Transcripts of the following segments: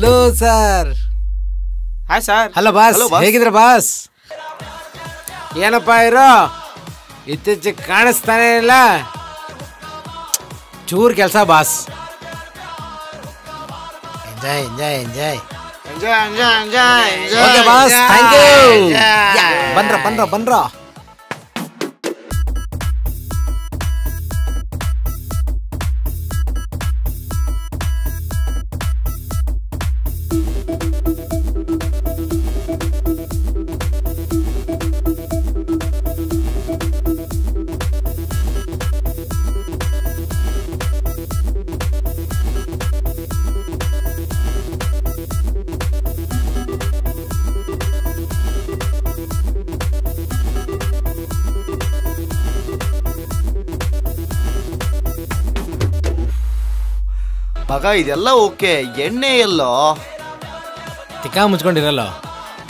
Hello sir hi sir hello boss Hello, boss. ಹೇಗಿದ್ರ boss ಏನಪ್ಪ ಇರೋ? ಇತ್ತೀಚೆಗೆ ಕಾಣಿಸ್ತಾನೆ ಇಲ್ಲ. ಚೂರ್ ಕೆಲಸ boss enjoy enjoy enjoy enjoy enjoy enjoy okay boss thank you ಬನ್ರ ಬನ್ರ ಬನ್ರ ಮಗ ಇದೆಲ್ಲ ಓಕೆ ಎಣ್ಣೆ ಎಲ್ಲೋ? ತಿಕ್ಕ ಮುಚ್ಕೊಂಡಿರಲ್ಲ.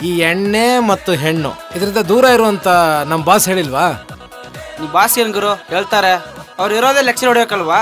ಈ ಎಣ್ಣೆ ಮತ್ತು ಹೆಣ್ಣು ಇದರಿಂದ ದೂರ ಇರುವಂತ ನಮ್ಮ ಬಾಸ್ ಹೇಳಿಲ್ವಾ? ನೀ ಬಾಸ್ ಏನ್ ಗುರು ಹೇಳ್ತಾರೆ. ಅವ್ರು ಇರೋದೇ ಲೆಕ್ಚರ್ ಹೊಡಿಯೋಕಲ್ವಾ?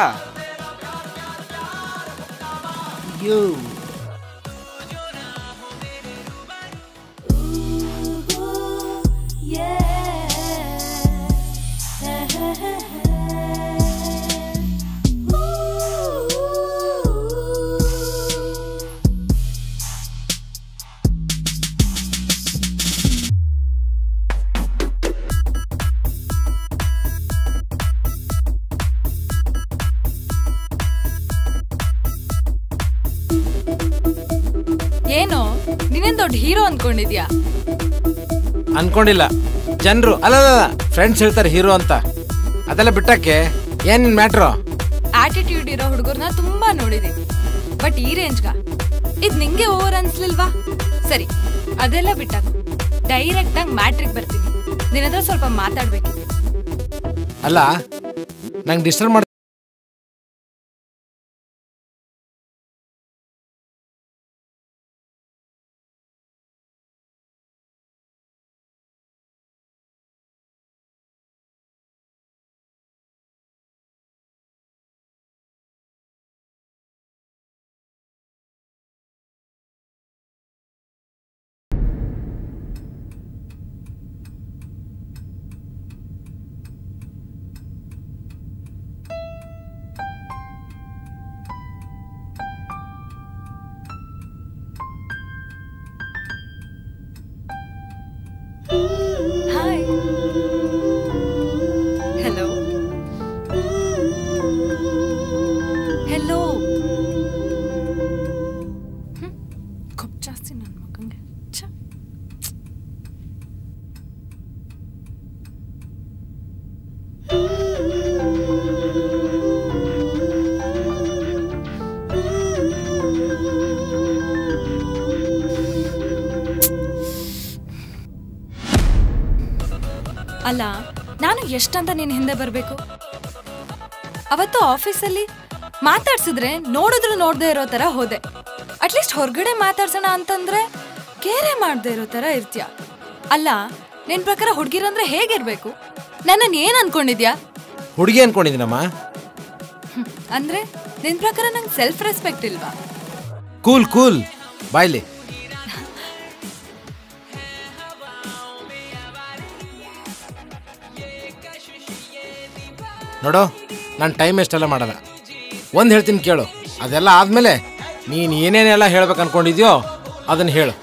ಅನ್ಕೊಂಡಿಲ್ಲ. ಜನರು ಅಲ್ಲಲ್ಲ ಫ್ರೆಂಡ್ಸ್ ಹೇಳ್ತಾರೆ ಹೀರೋ ಅಂತ. ಅದೆಲ್ಲ ಬಿಟ್ಟಕ್ಕೆ ಏನ್ ಮ್ಯಾಟ್ರು ಆಟಿಟ್ಯೂಡ್ ಇರೋ ಹುಡುಗರ್ನ ತುಂಬಾ ನೋಡಿದೀನಿ ಬಟ್ ಈ ರೇಂಜ್ಗ ಇದ್ ನಿಂಗೆ ಓವರ್ ಅನ್ಸ್ಲಿಲ್ವಾ? ಸರಿ ಅದೆಲ್ಲ ಬಿಟ್ಟ ಡೈರೆಕ್ಟ್ ಆಗಿ ಮ್ಯಾಟ್ರಿಕ್ ಬರ್ತೀನಿ. ನಿನ್ನ ಹತ್ರ ಸ್ವಲ್ಪ ಮಾತಾಡ್ಬೇಕು. ಅಲ್ಲ ನಂಗೆ ಡಿಸ್ಟರ್ಬ್ ಅಲ್ಲ ನಾನು ಎಷ್ಟಂತ ನಿನ್ ಹಿಂದೆ ಬರಬೇಕು? ಅವತ್ತು ಆಫೀಸಲ್ಲಿ ಮಾತಾಡ್ಸಿದ್ರೆ ನೋಡಿದ್ರು ನೋಡದೆ ಇರೋ ತರ ಹೋದೆ. ಅಟ್ಲೀಸ್ಟ್ ಹೊರಗಡೆ ಮಾತಾಡ್ಸೋಣ ಅಂತಂದ್ರೆ ಕೇರೆ ಮಾಡದೆ ಇರೋ ತರ ಇರ್ತೀಯ. ಅಲ್ಲ ನಿನ್ ಪ್ರಕಾರ ಹುಡ್ಗಿರಂದ್ರೆ ಹೇಗಿರ್ಬೇಕು? ನನ್ನನ್ ಏನ್ ಅನ್ಕೊಂಡಿದ್ಯಾ? ಹುಡುಗಿ ಅನ್ಕೊಂಡಿದ್ದೀನಮ್ಮ. ಅಂದ್ರೆ ನಿನ್ ಪ್ರಕಾರ ನಂಗೆ ಸೆಲ್ಫ್ ರೆಸ್ಪೆಕ್ಟ್ ಇಲ್ವಾ? ಕೂಲ್ ಕೂಲ್ ಬಾಯ್ಲಿ. ನೋಡು, ನಾನು ಟೈಮ್ ಎಷ್ಟೆಲ್ಲ ಮಾಡಲ್ಲ ಒಂದು ಹೇಳ್ತೀನಿ ಕೇಳು. ಅದೆಲ್ಲ ಆದಮೇಲೆ ನೀನು ಏನೇನೆಲ್ಲ ಹೇಳ್ಬೇಕು ಅಂದ್ಕೊಂಡಿದ್ಯೋ ಅದನ್ನು ಹೇಳು.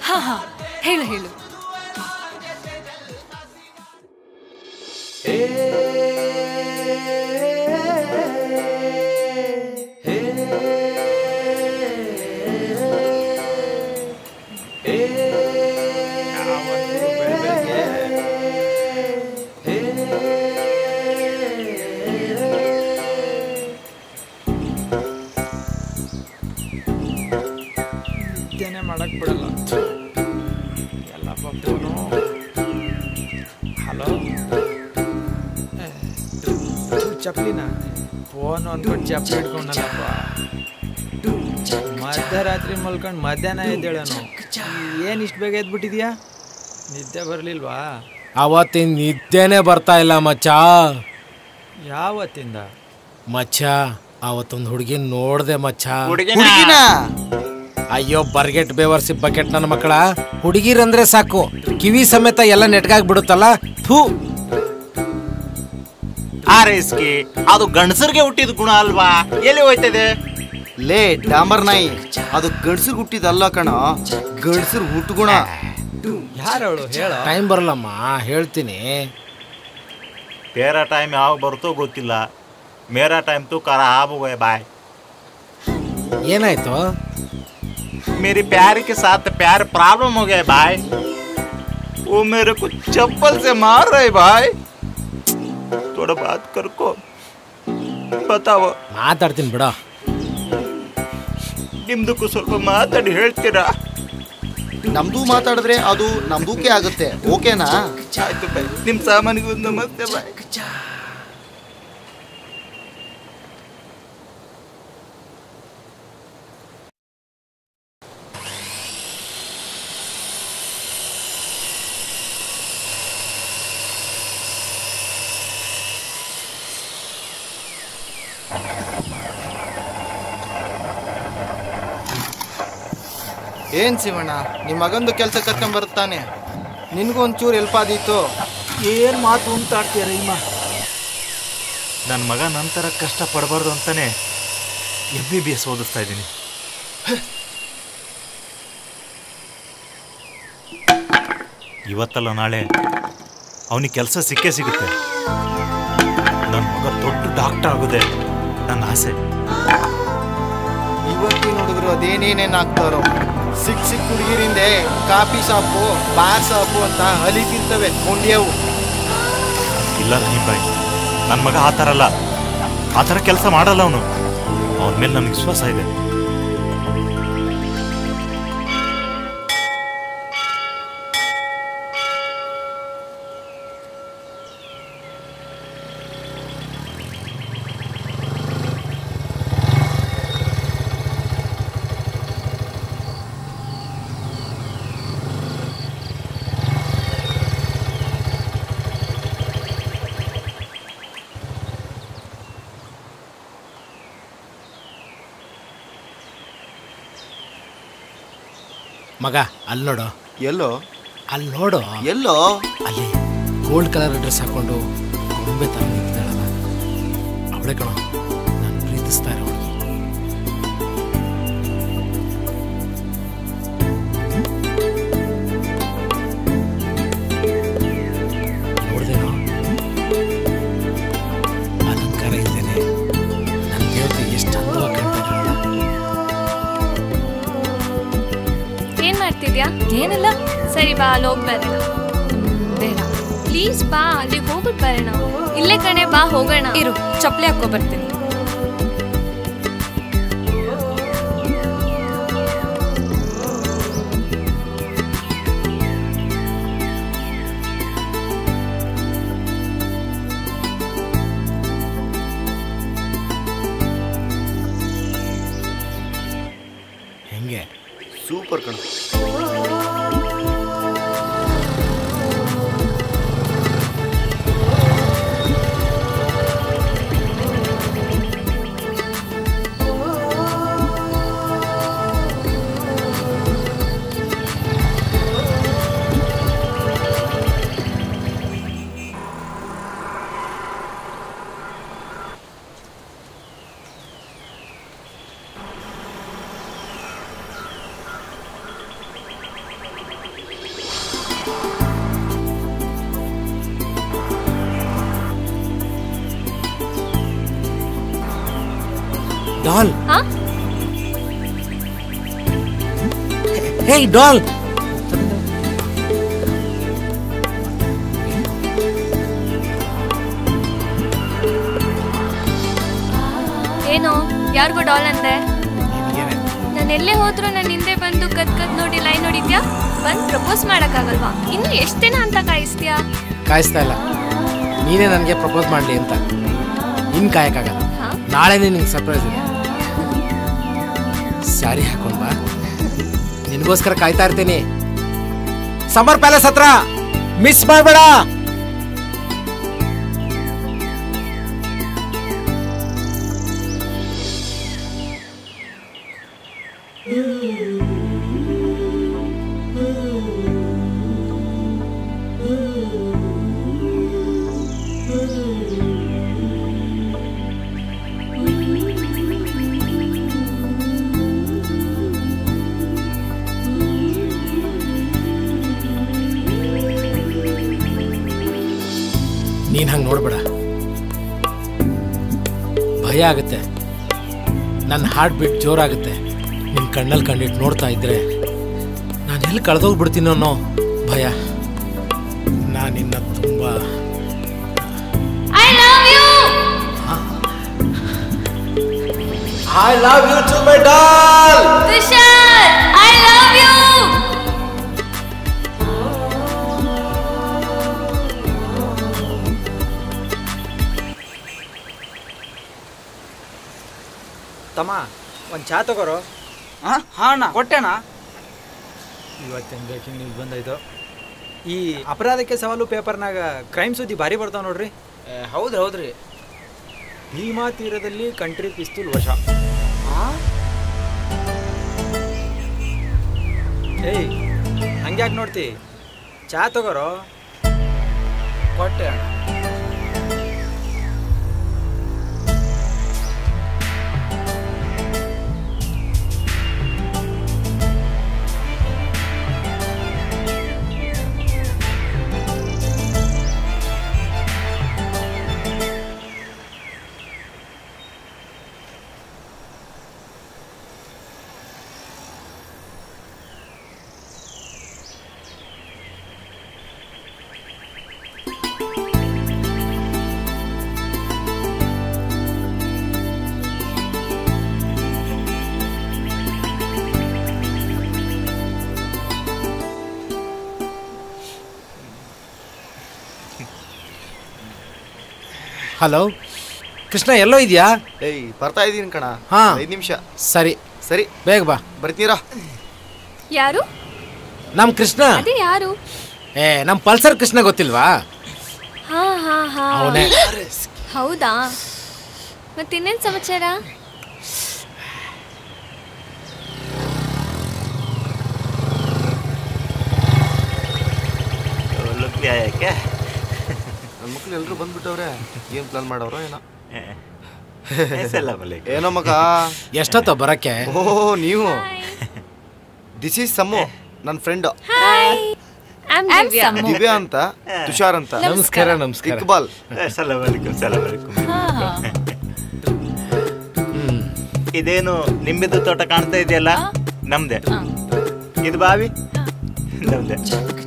ಫೋನ್ ಅಂದ್ಕೊಂಡು ಚಪ್ಪ ಇಟ್ಕೊಂಡಲ್ಲಪ್ಪ. ಮಧ್ಯರಾತ್ರಿ ಮಲ್ಕೊಂಡು ಮಧ್ಯಾಹ್ನ ಎದ್ದೇಳನು ಏನು ಇಷ್ಟು ಬೇಗ ಎದ್ಬಿಟ್ಟಿದ್ಯಾ? ನಿದ್ದೆ ಬರಲಿಲ್ವಾ? ಅವತ್ತಿನ ನಿದ್ದೆನೇ ಬರ್ತಾ ಇಲ್ಲ ಮಚ್ಚ. ಯಾವತ್ತಿಂದ? ಮಚ್ಚ ಅವತ್ತೊಂದು ಹುಡುಗಿ ನೋಡ್ದೆ ಮಚ್ಚ. ಹುಡುಗಿನ? ಅಯ್ಯೋ ಬರ್ಗೆಟ್ ಬೇವರ್ಸಿ ಬಕೆಟ್ ನನ್ನ ಮಕ್ಕಳ. ಹುಡುಗಿರಂದ್ರೆ ಸಾಕು. ಕಿವಿ ಸಮೇತ ಎಲ್ಲ ನೆಟ್ಗಾಗಿ ಬಿಡುತ್ತಲ್ಲ ಥೂ. ಆರೈಸ್ಕಿ ಅದು ಗಂಡಸರಿಗೆ ಹುಟ್ಟಿದ ಗುಣ ಅಲ್ವಾ ಎಲ್ಲಿ ಹೋಯ್ತದೆ ಲೇ ಡಾಂಬರ್ ನಾಯಿ ಅದು ಗಂಡಸರು ಹುಟ್ಟಿದಲ್ಲ ಕಣ ಗಂಡಸರು ಹುಟ್ಟುಗುಣ ಯಾರು ಅವಳು ಹೇಳ ಟೈಮ್ ಬರಲ್ಲಮ್ಮ ಹೇಳ್ತೀನಿ तेरा टाइम ಯಾವ ಬರುತ್ತೋ ಗೊತ್ತಿಲ್ಲ ಮೇರಾ ಟೈಮ್ ತು ಖರಾಬ್ हो गए बाय ಏನಾಯ್ತು मेरी प्यार के साथ प्यार प्रॉब्लम हो गया भाई वो मेरे को चप्पल से मार रहे भाई थोड़ा बात कर को बताओ ಮಾತಾಡ್ತೀನಿ ಬಿಡ ನಿಮ್ದಕ್ಕೂ ಸ್ವಲ್ಪ ಮಾತಾಡಿ ಹೇಳ್ತೀರಾ ನಮ್ದು ಮಾತಾಡಿದ್ರೆ ಅದು ನಮ್ದೂಕೆ ಆಗುತ್ತೆ ಓಕೆನಾ ಆಯ್ತು ಬಾಯ್ ನಿಮ್ ಸಾಮಾನಿಗೆ ಒಂದು ನಮಸ್ತೆ ಬಾಯ್ ಏನ್ ಶಿವಣ್ಣ ನಿಮ್ಮ ಮಗಂದು ಕೆಲಸ ಕರ್ಕೊಂಡ್ ನಿನಗೂ ನಿನ್ಗೂ ಒಂಚೂರು ಹೆಲ್ಪ್ ಆದೀತು. ಏನು ಮಾತು ಅಂತ ಆಡ್ತೀಯ ಇಮ್ಮ? ನನ್ನ ಮಗ ನಂತರ ಕಷ್ಟ ಪಡಬಾರ್ದು ಅಂತಾನೆ ಎಂ ಬಿ ಬಿ ಎಸ್ ಓದಿಸ್ತಾ ಇದ್ದೀನಿ. ಇವತ್ತಲ್ಲ ನಾಳೆ ಅವನಿಗೆ ಕೆಲಸ ಸಿಕ್ಕೇ ಸಿಗುತ್ತೆ. ನನ್ನ ಮಗ ದೊಡ್ಡ ಡಾಕ್ಟರ್ ಆಗುತ್ತೆ ನನ್ನ ಆಸೆ. ಇವತ್ತಿನ ಹುಡುಗರು ಅದೇನೇನೇನ್ ಸಿಕ್ಕ ಸಿಕ್ ಹುಡುಗಿರಿಂದೆ ಕಾಫಿ ಶಾಪು ಬಾರ್ ಶಾಪು ಅಂತ ಅಲಿತಿರ್ತವೆ ಕೊಂಡಿಯವು. ಇಲ್ಲ ಭಾಯ್ ನನ್ನ ಮಗ ಆ ಥರ ಅಲ್ಲ. ಆ ಥರ ಕೆಲಸ ಮಾಡಲ್ಲ ಅವನು. ಅವನ ಮೇಲೆ ನನಗೆ ವಿಶ್ವಾಸ ಇದೆ. ಅಲ್ಲಿ ನೋಡು ಎಲ್ಲೋ? ಅಲ್ಲಿ ನೋಡು ಎಲ್ಲೋ? ಅಲ್ಲಿ ಗೋಲ್ಡ್ ಕಲರ್ ಡ್ರೆಸ್ ಹಾಕೊಂಡು ಗೊಂಬೆ ತರ ನಿಂತಿದ್ದಾಳಲ್ಲ. ಅವಳೆ ಕಣೋ ನಾನು ಪ್ರೀತಿಸ್ತಾ ಇರೋ ಸರಿ ಬಾ, ಅಲ್ಲಿ ಹೋಗಿ ಬರೋಣ ಪ್ಲೀಸ್ ಬಾ, ಅಲ್ಲಿಗೆ ಹೋಗ್ಬಿಟ್ಟು ಬರೋಣ. ಇಲ್ಲೇ ಕಣೆ, ಬಾ, ಹೋಗೋಣ. ಇರು, ಚಪ್ಪಲಿ ಹಾಕೋ ಬರ್ತೀನಿ. ಹೇ ಡಾಲ್ ಏನೋ ಯಾರಿಗೂ ಡಾಲ್ ಅಂದೆ. ನಾನು ಎಲ್ಲೇ ಹೋದ್ರು ನನ್ನ ಹಿಂದೆ ಬಂದು ಕದ್ ಕದ್ ನೋಡಿ ಲೈನ್ ನೋಡಿದ್ಯಾ ಬಂದ್ ಪ್ರಪೋಸ್ ಮಾಡಕ್ಕಾಗಲ್ವಾ? ಇನ್ನು ಎಷ್ಟು ದಿನ ಅಂತ ಕಾಯಿಸ್ತೀಯಾ? ಕಾಯಿಸ್ತಾ ಇಲ್ಲ. ನೀನೇ ನನಗೆ ಪ್ರಪೋಸ್ ಮಾಡಲಿ ಅಂತ. ನಿನ್ ಕಾಯಕ್ಕಾಗಲ್ಲ. ನಾಳೆನೇ ನಿಂಗೆ ಸರ್ಪ್ರೈಸ್ ಇದೆ. ಸ್ಯಾರಿ ಹಾಕೊಂಡ್ ಬಾ. ನಿನಗೋಸ್ಕರ ಕಾಯ್ತಾ ಇರ್ತೀನಿ. ಸಮರ್ ಪ್ಯಾಲೇಸ್ ಹತ್ರ ಮಿಸ್ ಮಾಡಬೇಡ. ಆಗುತ್ತೆ ನನ್ನ ಹಾರ್ಟ್ ಬೀಟ್ ಜೋರಾಗುತ್ತೆ. ನಿಮ್ಮ ಕಣ್ಣಲ್ಲಿ ಕಂಡಿಟ್ಟು ನೋಡ್ತಾ ಇದ್ರೆ ನಾನು ಎಲ್ಲಿ ಕಳೆದೋಗ್ಬಿಡ್ತೀನೋ ಅನ್ನೋ ಭಯ. ನಾನಿನ್ನ ನಿನ್ನ ತುಂಬ I love you I love you too my doll ತಮ್ಮ ಒಂದು ಚಾ ತಗೋರು. ಹಾಂ ಹಾಂ ಅಣ್ಣ ಕೊಟ್ಟೆಣ್ಣ ಇವತ್ತಿನ ಬ್ರೇಕಿಂಗ್ ನ್ಯೂಸ್ ಬಂದಾಯ್ತು ಈ ಅಪರಾಧಕ್ಕೆ ಸವಾಲು ಪೇಪರ್ನಾಗ ಕ್ರೈಮ್ ಸುದ್ದಿ ಭಾರಿ ಬರ್ತಾವ ನೋಡ್ರಿ. ಹೌದು ಹೌದ್ರಿ ಭೀಮಾ ತೀರದಲ್ಲಿ ಕಂಟ್ರಿ ಪಿಸ್ತೂಲ್ ವಶ. ಏಯ್ ಹಂಗ್ಯಾಕೆ ನೋಡ್ತಿ? ಚಾ ತಗೋರೋ. ಕೊಟ್ಟೆ ಹಲೋ ಕೃಷ್ಣ ಎಲ್ಲೋ ಇದೆಯಾ? ಏಯ್ ಬರ್ತಾ ಇದ್ದೀನಿ ಕಣ. ಹಾ. ಐದು ನಿಮಿಷ. ಸರಿ. ಸರಿ. ಬೇಗ ಬಾ. ಬರ್ತೀರಾ? ಯಾರು? ನಮ್ಮ ಕೃಷ್ಣ. ಅದೇ ಯಾರು? ಏ ನಮ್ಮ ಪಲ್ಸರ್ ಕೃಷ್ಣ ಗೊತ್ತಿಲ್ವಾ? ಹಾ ಹಾ ಹಾ. ಅವನೇ. ಹೌದಾ? ಮತ್ತಿನ್ನೇನ್ ಸಮಾಚಾರ? ಲುಕ್ ಯಾಕೆ? ಮನುಷ್ಯರು ಎಲ್ಲರೂ ಬಂದ್ಬಿಟ್ಟವ್ರೆ. ಏನು ಪ್ಲಾನ್ ಮಾಡೋರು ಏನೋ. ಏನೋ ಮಗ? ಎಷ್ಟೊತ್ತ ಬರಕ್ಕೆ? ಓ ನೀವು. ದಿಸ್ ಈಸ್ ಸಮ್ಮು ನನ್ನ ಫ್ರೆಂಡ್ ಅಂತ ತುಷಾರ್ ಅಂತ. ನಮಸ್ಕಾರ. ನಮಸ್ಕಾರ ಇಕ್ಬಾಲ್. ಇದೇನು ನಿಂಬಿದ ತೋಟ ಕಾಣ್ತಾ ಇದೆಯಲ್ಲ? ನಮ್ದೆ. ಇದು ಬಾವಿ? ನಮ್ದೆ.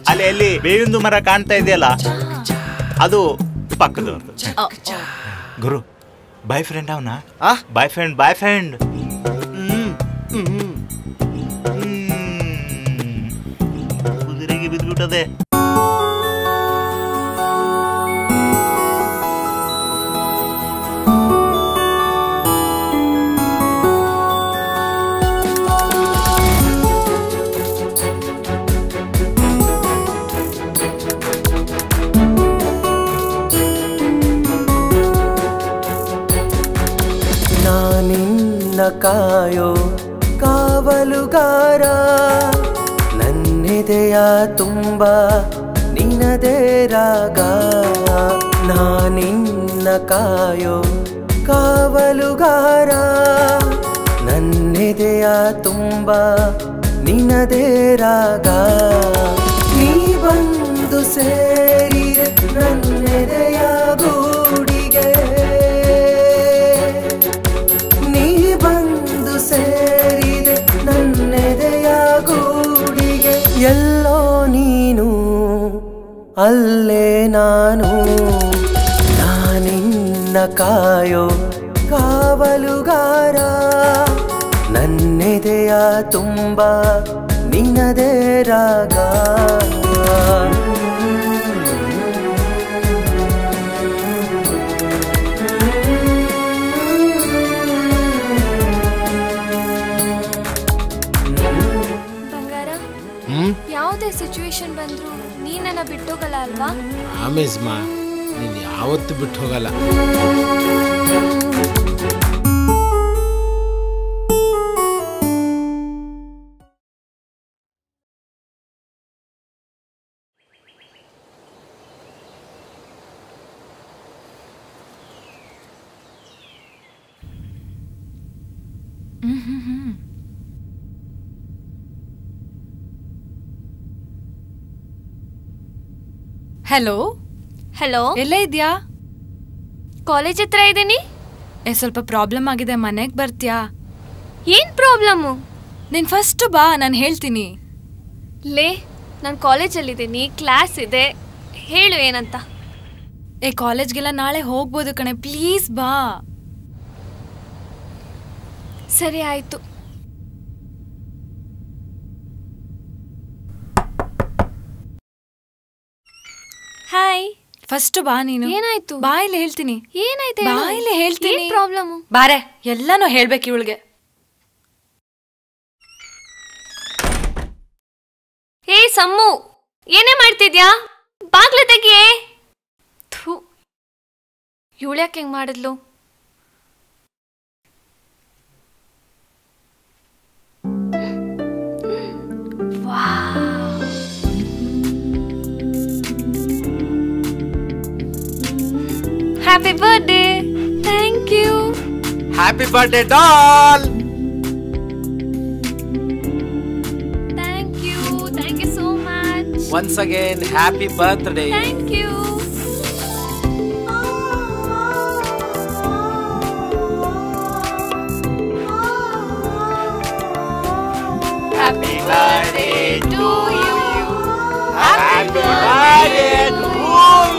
ಅಲ್ಲಿ ಅಲ್ಲಿ ಬೇವಿಂದು ಮರ ಕಾಣ್ತಾ ಇದೆಯಲ್ಲ? ಅದು ಪಕ್ಕದ ಗುರು ಬಾಯ್ ಫ್ರೆಂಡ್ ಅವನ ಆ ಬಾಯ್ ಫ್ರೆಂಡ್ ಬಾಯ್ ಫ್ರೆಂಡ್ ಹ್ಮ್ ಹ್ಮ್ ಕಾಯೋ ಕಾವಲುಗಾರ. ನನ್ನೆದೆಯ ತುಂಬ ನಿನದೇ ರಾಗ. ನಾನಿನ್ನ ಕಾಯೋ ಕಾವಲುಗಾರ. ನನ್ನೆದೆಯ ತುಂಬ ನಿನದೇ ರಾಗ. ನೀ ಬಂದು ಸೇರಿ ನನ್ನೆದೆಯ ಅಲ್ಲೇ ನಾನು ನಾನಿನ್ನ ಕಾಯೋ ಕಾವಲುಗಾರ ನನ್ನೆದೆಯ ತುಂಬ ನಿನ್ನದೇ ರಾಗ ಬಿಟ್ಟೋಗಲ್ಲ ಅಲ್ವಾ? ಆಮೇಜ್ಮಾ ನೀನು ಯಾವತ್ತು ಬಿಟ್ಟು ಹೋಗಲ್ಲ. ಹಲೋ ಹಲೋ ಎಲ್ಲ ಇದೆಯಾ? ಕಾಲೇಜ್ ಹತ್ರ ಇದ್ದೀನಿ. ಏ ಸ್ವಲ್ಪ ಪ್ರಾಬ್ಲಮ್ ಆಗಿದೆ. ಮನೆಗೆ ಬರ್ತೀಯಾ? ಏನು ಪ್ರಾಬ್ಲಮ್ಮು ನೀನು ಫಸ್ಟ್ ಬಾ ನಾನು ಹೇಳ್ತೀನಿ. ಲೇ ನಾನು ಕಾಲೇಜಲ್ಲಿದ್ದೀನಿ ಕ್ಲಾಸ್ ಇದೆ. ಹೇಳು ಏನಂತ. ಏ ಕಾಲೇಜ್ಗೆಲ್ಲ ನಾಳೆ ಹೋಗ್ಬೋದು ಕಣೆ. ಪ್ಲೀಸ್ ಬಾ. ಸರಿ ಆಯ್ತು. ಹಾಯ್ ಫಸ್ಟ್ ಬಾ ನೀನು. ಏನಾಯ್ತು? ಬಾಯಲ್ಲಿ ಹೇಳ್ತೀನಿ. ಏನಾಯ್ತು ಬಾಯಲ್ಲಿ ಹೇಳ್ತೀನಿ. ಪ್ರಾಬ್ಲಮ್ ಬಾರೆ ಎಲ್ಲಾನು ಹೇಳ್ಬೇಕು ಇವಳಿಗೆ. ಏ ಸಮ್ಮು ಏನೇ ಮಾಡ್ತಿದ್ಯಾ? ಬಾಗ್ಲ ತೆಗಿಯೇ. ಥೂ. ಇವಳ್ಯಾಕೆ ಹೆಂಗ್ ಮಾಡಿದ್ಲು? Happy birthday! Thank you! Happy birthday, doll! Thank you! Thank you so much! Once again, happy birthday! Thank you! Happy birthday to you! Happy birthday to you!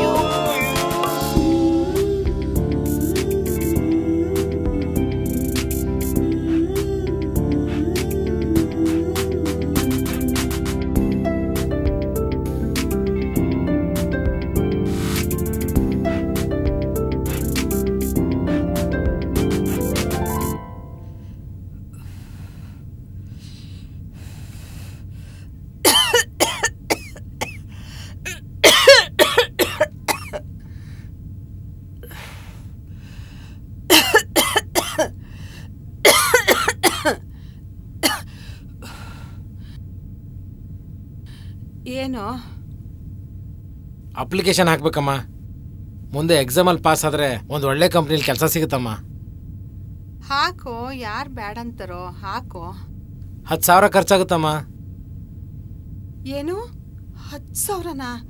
you. ಏನು? ಅಪ್ಲಿಕೇಶನ್ ಹಾಕ್ಬೇಕಮ್ಮ. ಮುಂದೆ ಎಕ್ಸಾಮಲ್ಲಿ ಪಾಸ್ ಆದ್ರೆ ಒಂದು ಒಳ್ಳೆ ಕಂಪ್ನಿಲಿ ಕೆಲಸ ಸಿಗುತ್ತಮ್ಮ. ಹಾಕೋ ಯಾರು ಬ್ಯಾಡಂತಾರೋ ಹಾಕೋ. ಹತ್ತು ಸಾವಿರ ಖರ್ಚಾಗುತ್ತಮ್ಮ. ಏನು? ಹತ್ತು ಸಾವಿರನಾ?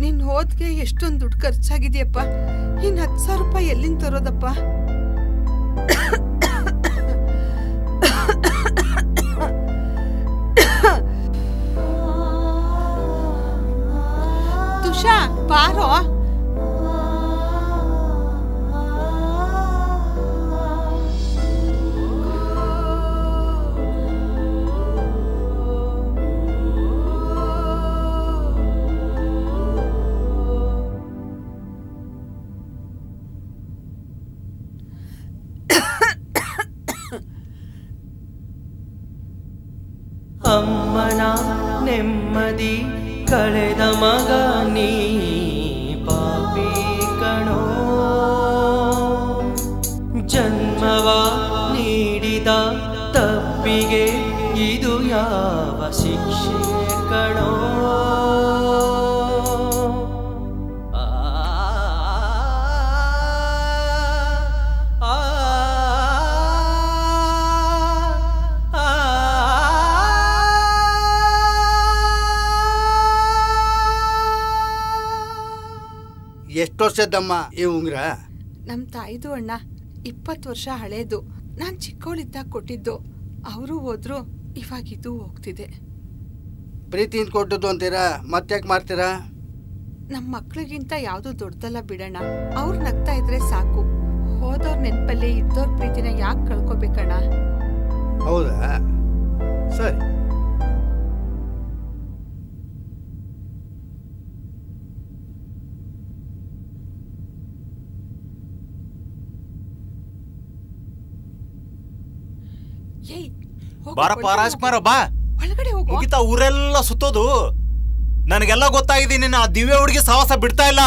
ನಿನ್ನ ಹೋದ್ಗೆ ಎಷ್ಟೊಂದು ದುಡ್ಡು ಖರ್ಚಾಗಿದೆಯಪ್ಪ. ಇನ್ನು ಹತ್ತು ಸಾವಿರ ರೂಪಾಯಿ ಎಲ್ಲಿಂದ ತರೋದಪ್ಪ? ತುಷಾ ಬಾರೋ ಅಮ್ಮನ ನೆಮ್ಮದಿ ಕಳೆದ ಮಗ ನೀ ಜನ್ಮವ ನೀಡಿದ ತಪ್ಪಿಗೆ ಇದು ಯಾವ ಶಿಕ್ಷೆ ಕಣೋ ಎಷ್ಟು ವರ್ಷದಮ್ಮ ಈ ಉಂಗ್ರ ನಮ್ಮ ತಾಯಿದು ಅಣ್ಣ ಇಪ್ಪತ್ತು ವರ್ಷ ಹಳೇದು. ನಾನು ಚಿಕ್ಕವಳಿದ್ದಾಗ ಕೊಟ್ಟಿದ್ದು. ಅವರು ಹೋದ್ರು ಇವಾಗ ಇದು ಹೋಗ್ತಿದೆ. ಪ್ರೀತಿಯಿಂದ ಕೊಟ್ಟದ್ದು ಅಂತೀರಾ? ಮತ್ತ್ಯಾಕೆ ಮಾಡ್ತೀರಾ? ನಮ್ಮ ಮಕ್ಕಳಿಗಿಂತ ಯಾವುದು ದೊಡ್ಡದಲ್ಲ ಬಿಡೋಣ ಅವ್ರು ನಗ್ತಾ ಇದ್ರೆ ಸಾಕು. ಹೋದವ್ರ ನೆನಪಲ್ಲಿ ಇದ್ದವ್ರ ಪ್ರೀತಿನ ಯಾಕೆ ಕಳ್ಕೊಬೇಕಣ್ಣ? ಹೌದಾ? ಸರಿ. ಬಾರಪ್ಪ ರಾಜ್ಕುಮಾರ ಬಾ. ಒಳಗಡೆ ಹೋಗು. ಮುಗಿತಾ ಊರೆಲ್ಲ ಸುತ್ತೋದು. ನನಗೆಲ್ಲ ಗೊತ್ತಾಗಿದೆ ನಿನ್ನ ಆ ದಿವ್ಯ ಹುಡುಗಿ ಸಾಹಸ ಬಿಡ್ತಾ ಇಲ್ಲ.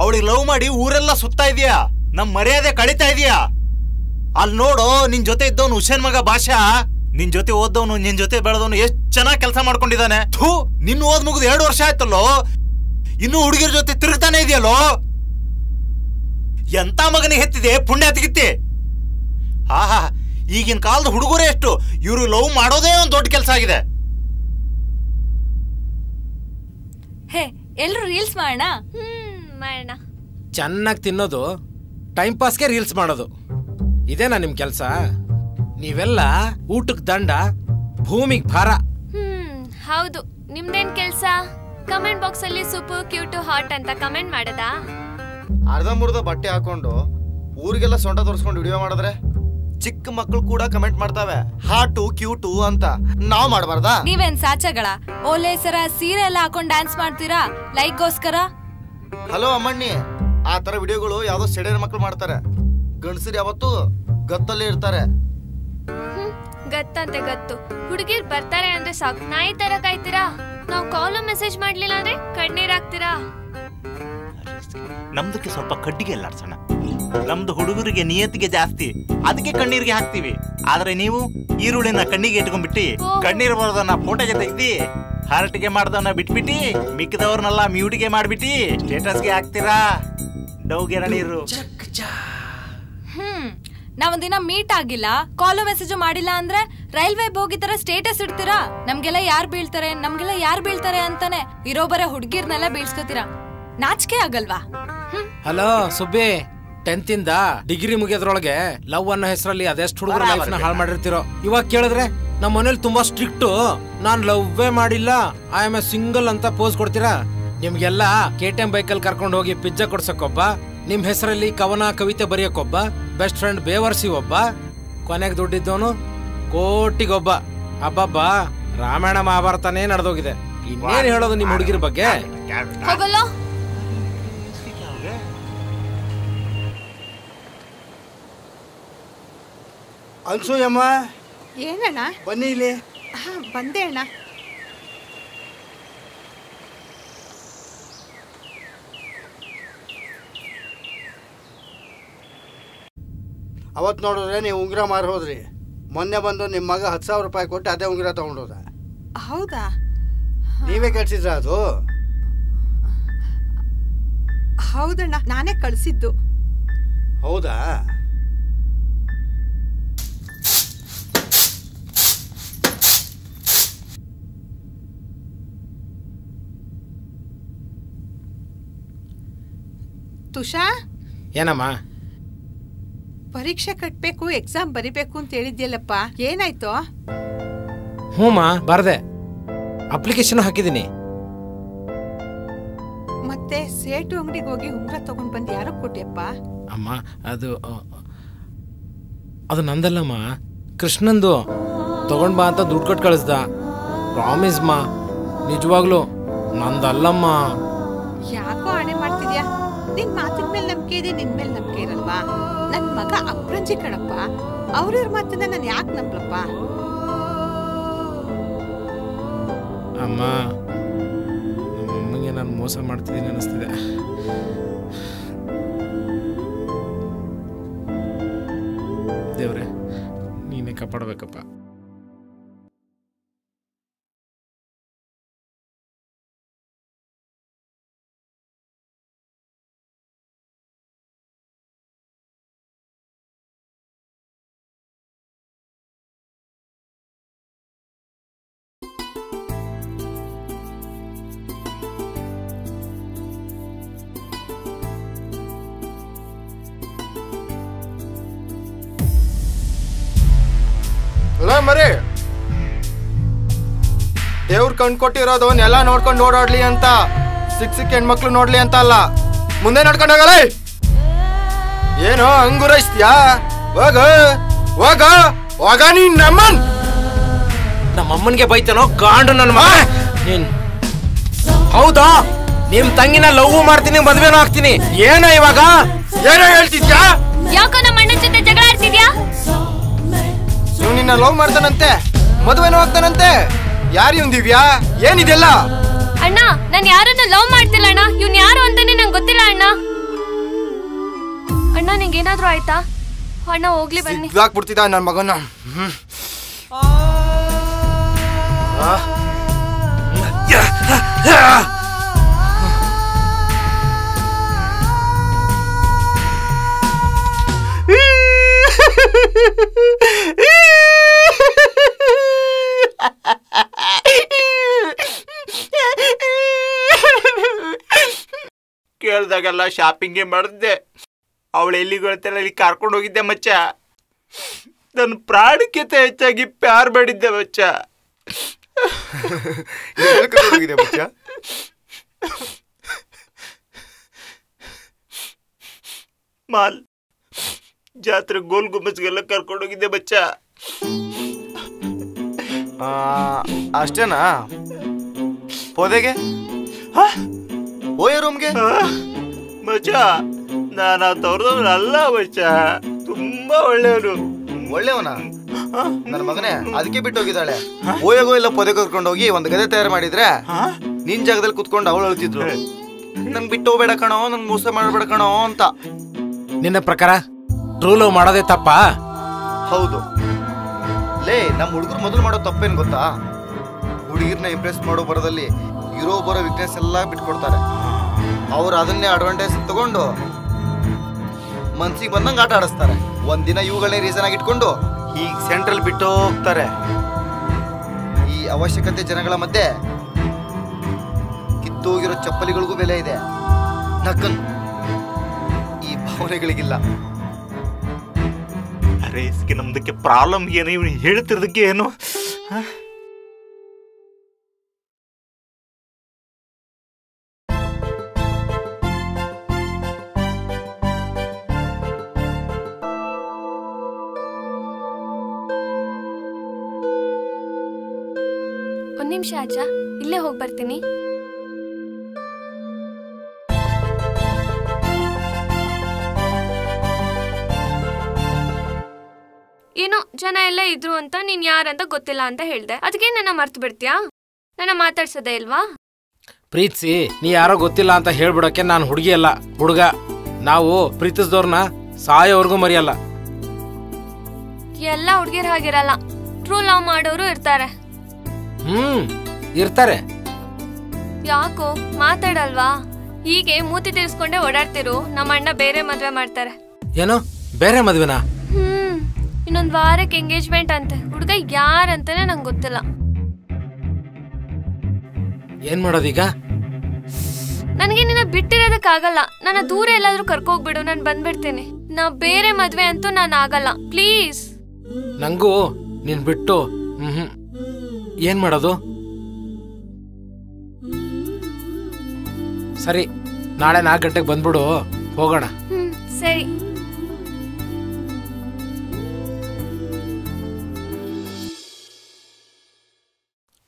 ಅವಳಿಗೆ ಲವ್ ಮಾಡಿ ಊರೆಲ್ಲ ಸುತ್ತಾ ಇದೀಯಾ ನಮ್ ಮರ್ಯಾದೆ ಕಳೀತಾ ಇದೀಯಾ ಅಲ್ಲಿ ನೋಡು ನಿನ್ ಜೊತೆ ಇದ್ದವನು ಹುಷೇನ್ ಮಗ ಭಾಷಾ ನಿನ್ ಜೊತೆ ಓದ್ದವನು ನಿನ್ ಜೊತೆ ಬೆಳೆದವನು ಎಷ್ಟ್ ಚೆನ್ನಾಗಿ ಕೆಲಸ ಮಾಡ್ಕೊಂಡಿದ್ದಾನೆ. ಥೂ ನಿನ್ ಓದ್ ಮುಗಿದು ಎರಡು ವರ್ಷ ಆಯ್ತಲ್ಲೋ? ಇನ್ನು ಹುಡುಗಿರ ಜೊತೆ ತಿರುಗ್ತಾನೆ ಇದೆಯಲ್ಲೋ ಎಂತ ಮಗನಿಗೆ ಹೆತ್ತಿದೆ? ಪುಣ್ಯ ತೆಗಿತ್ತಿ ಆಹಾ ಈಗಿನ ಕಾಲದ ಹುಡುಗರೇ ಎಷ್ಟು? ಇವರು ಲವ್ ಮಾಡೋದೇ ಒಂದು ದೊಡ್ಡ ಕೆಲಸ ಆಗಿದೆ. ಹೇ ಎಲ್ಲರೂ ರೀಲ್ಸ್ ಮಾಡೋಣ? ಹ್ಮ್ ಮಾಡೋಣ. ಚೆನ್ನಾಗಿ ತಿನ್ನೋದು ಟೈಮ್ ಪಾಸ್ಗೆ ರೀಲ್ಸ್ ಮಾಡೋದು. ಇದೇನಾ ನಿಮ್ಮ ಕೆಲಸ? ನೀವೆಲ್ಲ ಊಟಕ್ಕೆ ದಂಡ ಭೂಮಿಗೆ ಭಾರ. ಹ್ಮ್ ಹೌದು. ನಿಮ್ದೇನ್ ಕೆಲಸ? ಕಮೆಂಟ್ ಬಾಕ್ಸ್ ಅಲ್ಲಿ ಸೂಪರ್ ಕ್ಯೂಟ್ ಹಾಟ್ ಅಂತ ಕಮೆಂಟ್ ಮಾಡದಾ? ಅರ್ಧ ಮುರ್ದ ಬಟ್ಟೆ ಹಾಕೊಂಡು ಊರಿಗೆಲ್ಲ ಸೊಂಟ ತೋರಿಸ್ಕೊಂಡು ವಿಡಿಯೋ ಮಾಡಿದ್ರೆ ಚಿಕ್ಕ ಮಕ್ಕಳು ಕೂಡ ಕಮೆಂಟ್ ಮಾಡ್ತಾವೆ. ಹಾಟು ಕ್ಯೂಟು ಅಂತ. ನಾವ್ ಮಾಡಬಾರ್ದಾ? ನೀವೇನ್ ಸಾಚಗಳ? ಓಲೆ ಸರ ಸೀರೆ ಎಲ್ಲ ಹಾಕೊಂಡ್ ಡ್ಯಾನ್ಸ್ ಮಾಡ್ತೀರಾ? ಲೈಕ್ ಗೋಸ್ಕರ ಹಲೋ ಅಮ್ಮಣ್ಣಿ ಆ ತರ ವಿಡಿಯೋಗಳು ಯಾವ್ದೋ ಸೆಡೇರ್ ಮಕ್ಕಳು ಮಾಡ್ತಾರೆ. ಗಂಡಸರು ಯಾವತ್ತು ಗತ್ತಲ್ಲೇ ಇರ್ತಾರೆ. ಗತ್ತಂತೆ ಗತ್ತು. ಹುಡುಗಿರ್ ಬರ್ತಾರೆ ಅಂದ್ರೆ ಸಾಕು. ನಾಯಿ ತರ ಕಾಯ್ತೀರಾ? ನಾವ್ ಕಾಲು ಮೆಸೇಜ್ ಮಾಡ್ಲಿಲ್ಲ ಅಂದ್ರೆ ಕಣ್ಣೀರ್ ಹಾಕ್ತೀರಾ? ನಮ್ದಕ್ಕೆ ಸ್ವಲ್ಪ ಕಡ್ಡಿಗೆ ಅಲ್ಲಾಡ್ಸೋಣ. ನಮ್ದು ಹುಡುಗರಿಗೆ ನಿಯತ್ತಿಗೆ ಜಾಸ್ತಿ. ಅದಕ್ಕೆ ಕಣ್ಣೀರಿಗೆ ಹಾಕ್ತಿವಿ. ಆದ್ರೆ ನೀವು ಈರುಳ್ಳಿನ ಕಣ್ಣಿಗೆ ಇಟ್ಕೊಂಡ್ಬಿಟ್ಟು ಕಣ್ಣೀರ್ ಬರೋದನ್ನ ಫೋಟೋಗೆ ತೆಗ್ದಿ ಹಾರ್ಟ್ಗೆ ಮಾಡ್ದವನ್ನ ಬಿಟ್ಬಿಟ್ಟಿ ಮಿಕ್ಕಿದವ್ರನ್ನೆಲ್ಲ ಮ್ಯೂಟಿಗೆ ಮಾಡ್ಬಿಟ್ಟು ಸ್ಟೇಟಸ್ಗೆ ಹಾಕ್ತೀರಾ? ಡೌಗೆ ನೀರು. ಹ್ಮ್ ನಾವೊಂದಿನ ಮೀಟ್ ಆಗಿಲ್ಲ. ಕಾಲು ಮೆಸೇಜ್ ಮಾಡಿಲ್ಲ ಅಂದ್ರೆ ರೈಲ್ವೆ ಬೋಗಿ ತರ ಸ್ಟೇಟಸ್ ಇಡ್ತೀರಾ? ನಮ್ಗೆಲ್ಲ ಯಾರ್ ಬೀಳ್ತಾರೆ? ನಮ್ಗೆಲ್ಲ ಯಾರ್ ಬೀಳ್ತಾರೆ ಅಂತಾನೆ. ಇರೋ ಬರೋ ಹುಡ್ಗಿರ್ನೆಲ್ಲ ಬೀಳ್ಸ್ಕೊತೀರಾ? ನಾಚಿಕೆ ಆಗಲ್ವಾ? ಹಲೋ ಸುಬ್ಬಿ ಟೆಂತ್ ಇಂದ ಡಿಗ್ರಿ ಮುಗಿಯೋದ್ರೊಳಗೆ ಲವ್ ಅನ್ನೋ ಹೆಸರಲ್ಲಿ ಅದೆಷ್ಟು ಹುಡುಗರ ಲೈಫ್ನ ಹಾಳು ಮಾಡಿರ್ತಿರೋ? ಇವಾಗ ಕೇಳಿದ್ರೆ ನಮ್ಮ ಮನೇಲಿ ತುಂಬಾ ಸ್ಟ್ರಿಕ್ಟ್ ನಾನ್ ಲವ್ವೇ ಮಾಡಿಲ್ಲ. ಐ ಆಮ್ ಎ ಸಿಂಗಲ್ ಅಂತ ಪೋಸ್ ಕೊಡ್ತೀರಾ? ನಿಮ್ಗೆಲ್ಲ ಕೆ ಟಿ ಎಂ ಬೈಕಲ್ಲಿ ಕರ್ಕೊಂಡು ಹೋಗಿ ಪಿಜ್ಜಾ ಕೊಡ್ಸಕ್ಕೊಬ್ಬ ನಿಮ್ ಹೆಸರಲ್ಲಿ ಕವನ ಕವಿತೆ ಬರೆಯಕ್ಕೊಬ್ಬ ಬೆಸ್ಟ್ ಫ್ರೆಂಡ್ ಬೇವರ್ಸಿ ಒಬ್ಬ ಕೊನೆಗೆ ದುಡ್ಡಿದ್ದವನು ಕೋಟಿಗೊಬ್ಬ. ಅಬ್ಬಬ್ಬ ರಾಮಾಯಣ ಮಹಾಭಾರತನೇ ನಡೆದೋಗಿದೆ. ಇನ್ನೇನು ಹೇಳೋದು ನಿಮ್ ಹುಡುಗಿರ ಬಗ್ಗೆ? ಅನ್ಸೂಯಮ್ಮ? ಏನಣ್ಣ? ಬನ್ನಿ ಇಲ್ಲಿ. ಹಾ ಬಂದೆ ಅಣ್ಣ. ಅವತ್ತು ನೋಡಿದ್ರೆ ನೀವು ಉಂಗುರ ಮಾರಿ ಹೋದ್ರಿ. ಮೊನ್ನೆ ಬಂದು ನಿಮ್ಮ ಮಗ ಹತ್ತು ಸಾವಿರ ರೂಪಾಯಿ ಕೊಟ್ಟು ಅದೇ ಉಂಗುರ ತಗೊಂಡೋದ. ಹೌದಾ? ನೀವೇ ಕಳ್ಸಿದ್ರ ಅದು? ಹೌದಣ್ಣ ನಾನೇ ಕಳ್ಸಿದ್ದು. ಹೌದಾ? ತುಷಾ? ಏನಮ್ಮ? ಪರೀಕ್ಷೆ ಕಟ್ಟಬೇಕು ಎಕ್ಸಾಮ್ ಬರಿಬೇಕು ಅಂತ ಹೇಳಿದ್ಯಲ್ಲಪ್ಪ ಏನಾಯ್ತು? ಹ್ಞೂಮ್ಮ ಬರ್ದೆ. ಅಪ್ಲಿಕೇಶನ್ ಹಾಕಿದ್ದೀನಿ ಮತ್ತೆ ಸೇಟು ಅಂಗಡಿಗೆ ಹೋಗಿ ಉಂಗ್ರ ತಗೊಂಡ್ ಬಂದು ಯಾರೋ ಕೊಟ್ಟಿಯಪ್ಪ ಅಮ್ಮ ಅದು ಅದು ನಂದಲ್ಲಮ್ಮ. ಕೃಷ್ಣಂದು ತಗೊಂಡ್ ಬಾ ಅಂತ ದುಡ್ಡು ಕೊಟ್ಟು ಕಳಿಸ್ದ. ಪ್ರಾಮಿಸ್ ಮಾ ನಿಜವಾಗ್ಲು ನಂದಲ್ಲಮ್ಮ. ಇದೆ ನಿನ್ ಮೇಲೆ ನಂಬಿಕೆ ಇರಲ್ವಾ? ನನ್ ಮಗ ಅಪ್ರಂಜಿ ಕಣಪ್ಪ. ಅವ್ರಿವ್ರ ಮಾತನ್ನ ನಾನು ಯಾಕೆ ನಂಬ್ಲಪ್ಪ? ಅಮ್ಮ ನಮ್ಮಮ್ಮಗೆ ನಾನು ಮೋಸ ಮಾಡ್ತಿದ್ದೀನಿ ಅನಿಸ್ತಿದೆ ದೇವ್ರೆ, ನೀನೇ ಕಾಪಾಡಬೇಕಪ್ಪ. ಮರಿ ದೇವ್ರ ಕಣ್ ಕೊಟ್ಟಿರೋದು ನೆಲ ನೋಡ್ಕೊಂಡು ಓಡಾಡ್ಲಿ ಅಂತ. ಸಿಕ್ ಸಿಕ್ ಹೆಣ್ಮಕ್ಳು ನೋಡ್ಲಿ ಅಂತ ಅಲ್ಲ. ಮುಂದೆ ನೋಡ್ಕೊಂಡು ಹೋಗಲ್ಲ ಏನೋ ಅಂಗುರೈಸ್ತ್ಯಾ ಹೋಗ ಹೋಗ ಹೋಗ ನೀನ್ ನಮ್ಮನ್. ನಮ್ಮಮ್ಮನಿಗೆ ಬೈತೇನೋ ಗಾಂಡು ನನ್ನ ಮಗ. ನೀನ್. ಹೌದಾ? ನಿಮ್ ತಂಗಿನ ಲವ್ ಮಾಡ್ತೀನಿ ಮದ್ವೆನೂ ಆಗ್ತೀನಿ. ಏನ ಇವಾಗ? ಏನೋ ಹೇಳ್ತಿದ್ಯಾ? ಯಾಕೋ ನಿನ್ನ ಲವ್ ಮಾಡ್ತಾನಂತೆ ಮದುವೆನೂ ಹೋಗ್ತಾನಂತೆ ಯಾರು ಇವ್ನ್ ದಿವ್ಯಾ? ಏನಿದೆಲ್ಲ? ಅಣ್ಣ ನಾನು ಯಾರನ್ನ ಲವ್ ಮಾಡ್ತಿಲ್ಲ ಅಣ್ಣ? ಇವ್ನ್ ಯಾರು ಅಂತಾನೆ ನಂಗೆ ಗೊತ್ತಿಲ್ಲ ಅಣ್ಣ. ಅಣ್ಣ ನಿಂಗೆ ಏನಾದ್ರೂ ಆಯ್ತಾ? ಅಣ್ಣ ಹೋಗ್ಲಿ ಬನ್ನಿ. ಇದಾಕ್ಬಿಡ್ತಿದ್ದ ನನ್ನ ಮಗನ ಕೇಳ್ದಾಗೆಲ್ಲ ಶಾಪಿಂಗೇ ಮಾಡಿದ್ದೆ ಅವಳು ಎಲ್ಲಿಗೆ ಹೇಳ್ತಾಳೆ ಅಲ್ಲಿ ಕರ್ಕೊಂಡು ಹೋಗಿದ್ದೆ ಮಚ್ಚ. ನನ್ನ ಪ್ರಾಣಕ್ಕಿಂತ ಹೆಚ್ಚಾಗಿ ಪ್ಯಾರ್ ಮಾಡಿದ್ದೆ ಮಚ್ಚ. ಹೋಗಿದೆ ಬಚ್ಚ ಮಾಲ್. ಜಾತ್ರೆ ಗೋಲ್ ಗುಮ್ಮಸ್ಗೆಲ್ಲ ಕರ್ಕೊಂಡು ಹೋಗಿದ್ದೆ ಬಚ್ಚ ಅಷ್ಟೇನಾ? ಪೋದೆಗೆ? ಓಯೋ ರೂಮ್ಗೆ ಮಚ್ಚ ನಾನು ಆ ತೋರ್ದವ್ನು ಅಲ್ಲ ಮಚ್ಚ. ತುಂಬಾ ಒಳ್ಳೆಯವನು. ಒಳ್ಳೆಯವನ? ನನ್ನ ಮಗನೇ ಅದಕ್ಕೆ ಬಿಟ್ಟು ಹೋಗಿದ್ದಾಳೆ. ಓಯೋಗೋ ಇಲ್ಲ ಪೊದೆ ಕರ್ಕೊಂಡು ಹೋಗಿ ಒಂದು ಗದೆ ತಯಾರು ಮಾಡಿದ್ರೆ ನಿನ್ ಜಾಗದಲ್ಲಿ ಕುತ್ಕೊಂಡು ಅವಳು ಅಳ್ತಿದ್ರು. ನಂಗೆ ಬಿಟ್ಟು ಹೋಗ್ಬೇಡ ಕಣೋ ನಂಗೆ ಮೋಸ ಮಾಡಬೇಡ ಕಣೋ ಅಂತ. ನಿನ್ನ ಪ್ರಕಾರ ಟ್ರೂ ಲವ್ ಮಾಡೋದೇ ತಪ್ಪಾ? ಹೌದು. ಲೇ ನಮ್ಮ ಹುಡುಗರು ಮೊದಲು ಮಾಡೋ ತಪ್ಪೇನು ಗೊತ್ತಾ? ಹುಡುಗಿರ್ನ ಇಂಪ್ರೆಸ್ ಮಾಡೋ ಬರೋದಲ್ಲಿ ಇರೋ ಬರೋ ವೀಕ್ನೆಸ್ ಎಲ್ಲ ಬಿಟ್ಕೊಡ್ತಾರೆ. ಅವ್ರು ಅದನ್ನೇ ಅಡ್ವಾಂಟೇಜ್ ತಗೊಂಡು ಮನ್ಸಿಗೆ ಬಂದಂಗೆ ಆಟ ಆಡಿಸ್ತಾರೆ. ಒಂದಿನ ಇವುಗಳನ್ನೇ ರೀಸನ್ ಆಗಿ ಇಟ್ಕೊಂಡು ಈಗ ಸೆಂಟ್ರಲ್ ಬಿಟ್ಟು ಹೋಗ್ತಾರೆ. ಈ ಅವಶ್ಯಕತೆ ಜನಗಳ ಮಧ್ಯೆ ಕಿತ್ತೋಗಿರೋ ಚಪ್ಪಲಿಗಳಿಗೂ ಬೆಲೆ ಇದೆ. ನಕನ್ ಈ ಭಾವನೆಗಳಿಗಿಲ್ಲ. ಅರೆ ನಮ್ದಕ್ಕೆ ಪ್ರಾಬ್ಲಮ್ ಏನು? ಇವನು ಹೇಳ್ತಿರೋದಕ್ಕೆ ಏನು? ನಿಮಿಷ ಅಜ್ಜ ಇಲ್ಲೇ ಹೋಗಿ ಬರ್ತೀನಿ. ಏನೋ ಜನ ಎಲ್ಲ ಇದ್ರು ಅಂತ ನೀನ್ ಯಾರಂತ ಗೊತ್ತಿಲ್ಲ ಅಂತ ಹೇಳ್ದೆ. ಅದಕ್ಕೆ ನನ್ನ ಮರ್ತು ಬಿಡ್ತೀಯಾ? ನನ್ನ ಮಾತಾಡ್ಸೋದೇ ಇಲ್ವಾ? ಪ್ರೀತ್ಸಿ ನೀ ಯಾರೋ ಗೊತ್ತಿಲ್ಲ ಅಂತ ಹೇಳ್ಬಿಡಕ್ಕೆ ನಾನು ಹುಡುಗಿ ಅಲ್ಲ. ಹುಡುಗ ನಾವು ಪ್ರೀತಿಸಿದವ್ರನ್ನ ಸಾಯೋವರೆಗೂ ಮರೆಯಲ್ಲ. ಎಲ್ಲ ಹುಡ್ಗಿರ್ ಹಾಗಿರಲ್ಲ. ಟ್ರೂ ಲವ್ ಮಾಡೋರು ಇರ್ತಾರೆ. ಹ್ಮ್ ಇರ್ತಾರೆ. ಯಾಕೋ ಮಾತಾಡಲ್ವಾ? ಹೀಗೆ ಮೂತಿ ತಿರ್ಸ್ಕೊಂಡೆ ಓಡಾಡ್ತಿರು. ನಮ್ಮ ಅಣ್ಣ ಬೇರೆ ಮದ್ವೆ ಮಾಡ್ತಾರೆ. ಏನೋ? ಬೇರೆ ಮದ್ವೆನಾ? ಹ್ಮ್ ಇನ್ನೊಂದ್ ವಾರಕ್ಕೆ ಎಂಗೇಜ್ಮೆಂಟ್ ಅಂತೆ. ಹುಡುಗ ಯಾರಂತಾನೆ ನಂಗೆ ಗೊತ್ತಿಲ್ಲ. ಏನ್ ಮಾಡೋದೀಗ? ನನಗೆ ನಿನ್ನ ಬಿಟ್ಟಿರೋದಕ್ಕಾಗಲ್ಲ. ನನ್ನ ದೂರ ಎಲ್ಲಾದ್ರೂ ಕರ್ಕೋಗ್ಬಿಡು ನಾನು ಬಂದ್ಬಿಡ್ತೀನಿ. ನಾ ಬೇರೆ ಮದ್ವೆ ಅಂತೂ ನಾನು ಆಗಲ್ಲ. ಪ್ಲೀಸ್. ನಂಗೂ ನೀನ್ ಬಿಟ್ಟು ಹ್ಮ್. ಏನ್ ಮಾಡೋದು? ಸರಿ ನಾಳೆ ನಾಲ್ಕು ಗಂಟೆಗೆ ಬಂದ್ಬಿಡು ಹೋಗೋಣ. ಸರಿ.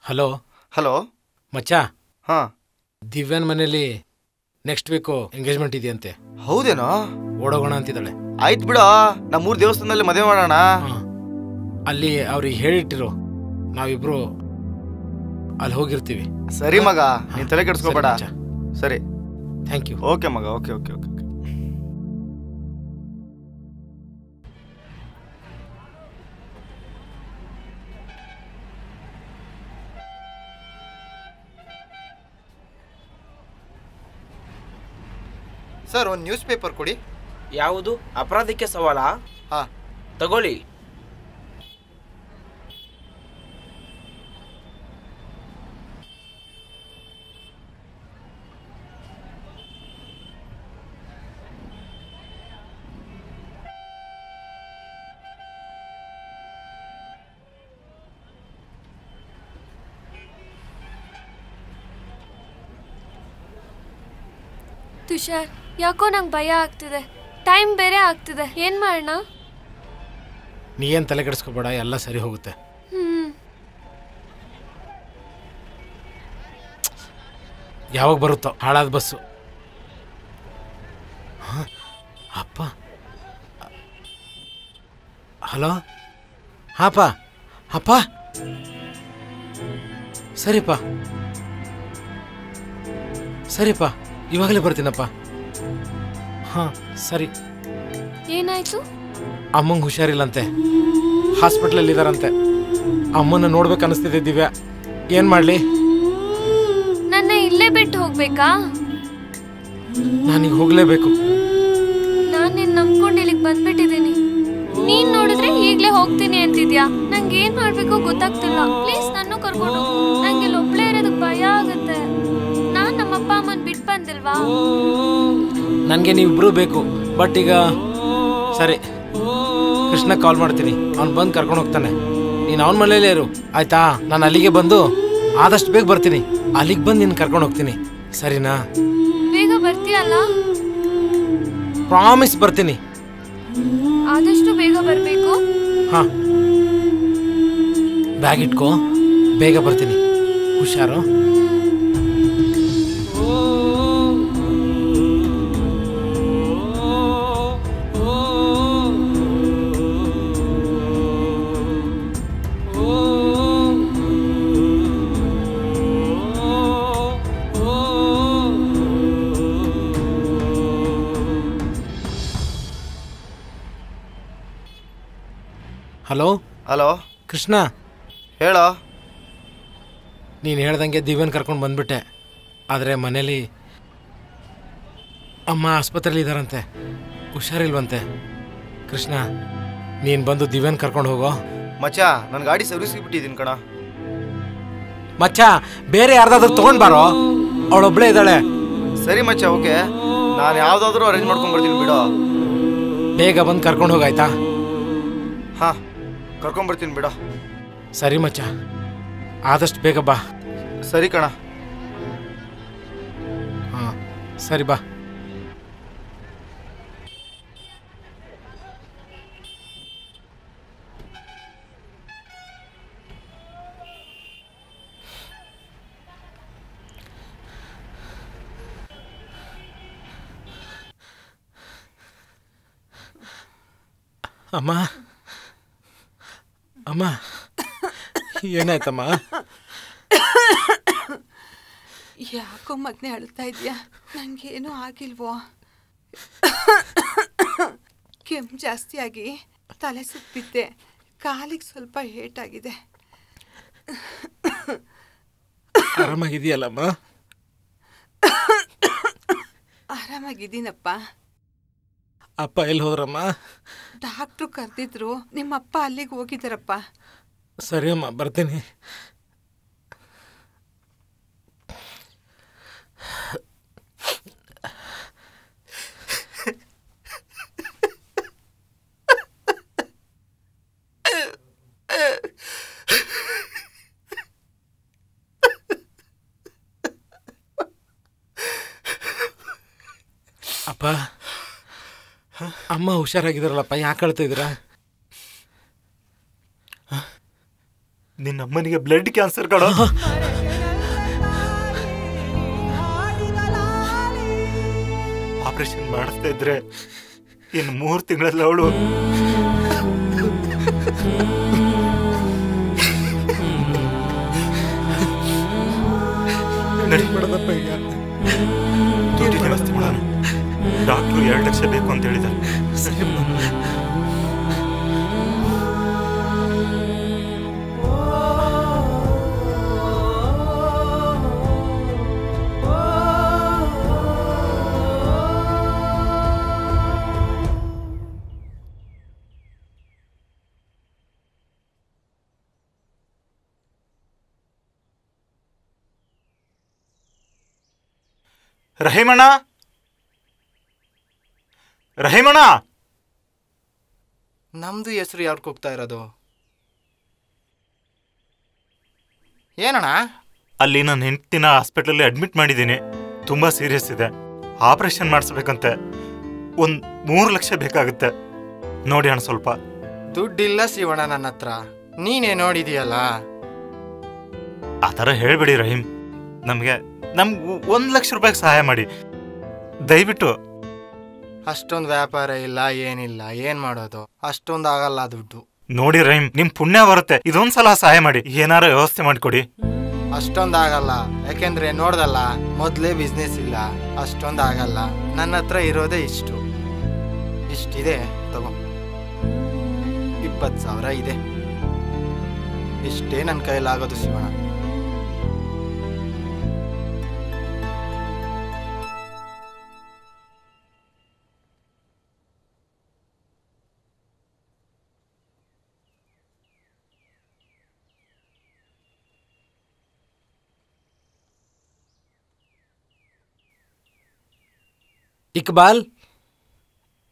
ಹಲೋ? ಹಲೋ? ಮಚ್ಚಾ? ಹಾ. ದಿವ್ಯನ್ ಮನೇಲಿ ನೆಕ್ಸ್ಟ್ ವೀಕು ಎಂಗೇಜ್ಮೆಂಟ್ ಇದೆಯಂತೆ. ಹೌದೇನೋ? ಓಡೋಗೋಣ ಅಂತಿದ್ದಾಳೆ. ಆಯ್ತು ಬಿಡ ಮೂರು ದೇವಸ್ಥಾನದಲ್ಲಿ ಮದುವೆ ಮಾಡೋಣ. ಅಲ್ಲಿ ಅವ್ರಿಗೆ ಹೇಳಿಟ್ಟಿರು ನಾವಿಬ್ರು ಅಲ್ಲಿ ಹೋಗಿರ್ತೀವಿ. ಸರಿ ಮಗ ನೀನ್ ತಲೆ ಕೆಡಿಸ್ಕೋಬೇಡ. ಸರಿ ಸರಿ. ಥ್ಯಾಂಕ್ ಯು ಓಕೆ ಮಗ ಓಕೆ ಓಕೆ ಓಕೆ ಸರ್ ಒಂದು ನ್ಯೂಸ್ ಪೇಪರ್ ಕೊಡಿ. ಯಾವುದು? ಅಪರಾಧಕ್ಕೆ ಸವಾಲಾ? ಹಾ. ತಗೊಳ್ಳಿ. ತುಷಾರ್ ಯಾಕೋ ನಂಗೆ ಭಯ ಆಗ್ತಿದೆ. ಟೈಮ್ ಬೇರೆ ಆಗ್ತಿದೆ. ಏನ್ ಮಾಡೋಣ ನೀ ಏನ್ ತಲೆ ಕೆಡಿಸ್ಕೋಬೇಡ ಎಲ್ಲ ಸರಿ ಹೋಗುತ್ತೆ. ಯಾವಾಗ ಬರುತ್ತೋ ಹಾಳಾದ ಬಸ್ಸು. ಹ? ಅಪ್ಪ. ಹಲೋ? ಹಾಪ ಅಪ್ಪ. ಸರಿಪ್ಪ. ಸರಿಪ್ಪ. ಇವಾಗಲೇ ಬರ್ತೀನಪ್ಪ. ಹಾಂ ಸರಿ. ಏನಾಯ್ತು? ಅಮ್ಮಂಗೆ ಹುಷಾರಿಲ್ಲಂತೆ. ಹಾಸ್ಪಿಟ್ಲಲ್ಲಿ ಇದಾರಂತೆ ಅಮ್ಮನ ನೋಡ್ಬೇಕು ಅನಿಸ್ತಿದೆ ದಿವ್ಯಾ. ಏನು ಮಾಡಲಿ? ನನ್ನ ಇಲ್ಲೇ ಬಿಟ್ಟು ಹೋಗ್ಬೇಕಾ? ನಾನೀಗ ಹೋಗಲೇಬೇಕು. ನಾನು ನಿನ್ನ ನಂಬ್ಕೊಂಡು ಇಲ್ಲಿಗೆ ಬಂದ್ಬಿಟ್ಟಿದ್ದೀನಿ ನೀನ್ ನೋಡಿದ್ರೆ ಈಗ್ಲೇ ಹೋಗ್ತೀನಿ ಅಂತಿದ್ಯಾ? ನಂಗೆ ಏನ್ ಮಾಡ್ಬೇಕು ಗೊತ್ತಾಗ್ತಿಲ್ಲ. ಪ್ಲೀಸ್ ನಾನು ಕರ್ಕೊಂಡು ಬಂದಿಲ್ವಾ ನನಗೆ ನೀವಿಬ್ರು ಬೇಕು. ಬಟ್ ಈಗ ಸರಿ. ಕೃಷ್ಣ ಕಾಲ್ ಮಾಡ್ತೀನಿ. ಅವ್ನು ಬಂದು ಕರ್ಕೊಂಡು ಹೋಗ್ತಾನೆ. ನೀನು ಅವನ ಮನೇಲೇ ಇರು. ಆಯ್ತಾ? ನಾನು ಅಲ್ಲಿಗೆ ಬಂದು ಆದಷ್ಟು ಬೇಗ ಬರ್ತೀನಿ. ಅಲ್ಲಿಗೆ ಬಂದು ನಿನ್ನ ಕರ್ಕೊಂಡು ಹೋಗ್ತೀನಿ. ಸರಿನಾ? ಬೇಗ ಬರ್ತೀಯಲ್ಲ? ಪ್ರಾಮಿಸ್ ಬರ್ತೀನಿ. ಆದಷ್ಟು ಬೇಗ ಬರಬೇಕು. ಹಾಂ. ಬ್ಯಾಗ್ ಇಟ್ಕೋ. ಬೇಗ ಬರ್ತೀನಿ. ಹುಷಾರು. ಕೃಷ್ಣ. ಹೇಳೋ? ನೀನು ಹೇಳ್ದಂಗೆ ದಿವ್ಯನ್ ಕರ್ಕೊಂಡು ಬಂದ್ಬಿಟ್ಟೆ. ಆದರೆ ಮನೇಲಿ ಅಮ್ಮ ಆಸ್ಪತ್ರೆಯಲ್ಲಿ ಇದ್ದಾರಂತೆ ಹುಷಾರಿಲ್ವಂತೆ. ಕೃಷ್ಣ ನೀನು ಬಂದು ದಿವ್ಯನ್ ಕರ್ಕೊಂಡು ಹೋಗೋ. ಮಚ್ಚ ನನ್ನ ಗಾಡಿ ಸರ್ವಿಸ್ ಬಿಟ್ಟಿದ್ದೀನಿ ಕಣ. ಮಚ್ಚ ಬೇರೆ ಯಾರ್ದಾದ್ರೂ ತೊಗೊಂಡು ಬಾರೋ. ಅವಳೊಬ್ಳೇ ಇದ್ದಾಳೆ. ಸರಿ ಮಚ್ಚ ಓಕೆ. ನಾನು ಯಾವುದಾದ್ರೂ ಅರೇಂಜ್ ಮಾಡ್ಕೊಂಡು ಬರ್ತೀನಿ ಬಿಡೋ. ಬೇಗ ಬಂದು ಕರ್ಕೊಂಡು ಹೋಗಾಯ್ತಾ ಹಾ. ಕರ್ಕೊಂಡ್ ಬಿಡ. ಸರಿ ಮಚ್ಚ. ಆದಷ್ಟು ಬೇಗ ಬಾ. ಸರಿ ಕಣ. ಹಾಂ ಸರಿ ಬಾ. ಅಮ್ಮ. ಅಮ್ಮ ಏನಾಯ್ತಮ್ಮ? ಯಾಕೋ ಮಗ್ನೆ ಅಳ್ತಾ ಇದೆಯಾ? ನಂಗೇನು ಆಗಿಲ್ವೋ? ಕೆಮ್ಮು ಜಾಸ್ತಿಯಾಗಿ ತಲೆ ಸುತ್ತಿದ್ದೆ. ಕಾಲಿಗೆ ಸ್ವಲ್ಪ ಏಟಾಗಿದೆ ಆರಾಮಾಗಿದೆಯಲ್ಲಮ್ಮ ಆರಾಮಾಗಿದ್ದೀನಪ್ಪ. ಅಪ್ಪ ಎಲ್ಲಿ ಹೋದ್ರಮ್ಮ? ಡಾಕ್ಟ್ರು ಕರೆದಿದ್ರು. ನಿಮ್ಮಪ್ಪ ಅಲ್ಲಿಗೆ ಹೋಗಿದ್ದಾರಪ್ಪ. ಸರಿ ಅಮ್ಮ ಬರ್ತೀನಿ ಅಪ್ಪ ಅಮ್ಮ ಹುಷಾರಾಗಿದ್ದಾರಲ್ಲಪ್ಪ ಯಾಕೆ ಅಳ್ತಾ ಇದ್ದೀರಾ? ನಿನ್ನ ಅಮ್ಮನಿಗೆ ಬ್ಲಡ್ ಕ್ಯಾನ್ಸರ್ ಕಡ ಆಪರೇಷನ್ ಮಾಡಿಸ್ತಾ ಇದ್ರೆ ಇನ್ನು ಮೂರು ತಿಂಗಳಲ್ಲಿ ಅವಳು ದುಡ್ಡಿನ ವ್ಯವಸ್ಥೆ ಮಾಡೋಣ. ಡಾಕ್ಟ್ರು ಎರಡು ಲಕ್ಷ ಬೇಕು ಅಂತ ಹೇಳಿದ್ದಾರೆ. रहीमणा रहीमणा ನಮ್ದು ಹೆಸರು ಯಾರು ಹೋಗ್ತಾ ಇರೋದು? ಏನಣ್ಣ? ಅಲ್ಲಿ ನನ್ನ ಹೆಂಡತಿನ ಹಾಸ್ಪಿಟಲಲ್ಲಿ ಅಡ್ಮಿಟ್ ಮಾಡಿದ್ದೀನಿ. ತುಂಬಾ ಸೀರಿಯಸ್ ಇದೆ. ಆಪರೇಷನ್ ಮಾಡಿಸ್ಬೇಕಂತೆ. ಒಂದು ಮೂರು ಲಕ್ಷ ಬೇಕಾಗುತ್ತೆ. ನೋಡಿ ಅಣ್ಣ ಸ್ವಲ್ಪ. ದುಡ್ಡಿಲ್ಲ ಶಿವಣ್ಣ ನನ್ನ ಹತ್ರ. ನೀನೇ ನೋಡಿದೀಯಲ್ಲ? ಆ ಥರ ಹೇಳಬೇಡಿ ರಹೀಮ್. ನಮಗೆ ನಮ್ಗೆ ಒಂದು ಲಕ್ಷ ರೂಪಾಯಿಗೆ ಸಹಾಯ ಮಾಡಿ. ದಯವಿಟ್ಟು ಅಷ್ಟೊಂದು ವ್ಯಾಪಾರ ಇಲ್ಲ ಏನಿಲ್ಲ ಏನ್ ಮಾಡೋದು? ಅಷ್ಟೊಂದು ಆಗಲ್ಲ ದುಡ್ಡು. ನೋಡಿ ರೈಮ್ ನಿಮ್ ಪುಣ್ಯ ಬರುತ್ತೆ. ಇದೊಂದ್ಸಲ ಸಹಾಯ ಮಾಡಿ. ಏನಾರ ವ್ಯವಸ್ಥೆ ಮಾಡ್ಕೊಡಿ. ಅಷ್ಟೊಂದು ಆಗಲ್ಲ. ಯಾಕೆಂದ್ರೆ ನೋಡ್ದಲ್ಲ ಮೊದ್ಲೇ ಬಿಸ್ನೆಸ್ ಇಲ್ಲ. ಅಷ್ಟೊಂದು ಆಗಲ್ಲ. ನನ್ನ ಹತ್ರ ಇರೋದೇ ಇಷ್ಟು. ಇಷ್ಟಿದೆ ತಗೋ. ಇಪ್ಪತ್ತು ಸಾವಿರ ಇದೆ. ಇಷ್ಟೇ ನನ್ನ ಕೈಲಾಗೋದು ಶಿವಣ್ಣ. ಇಕ್ಬಾಲ್?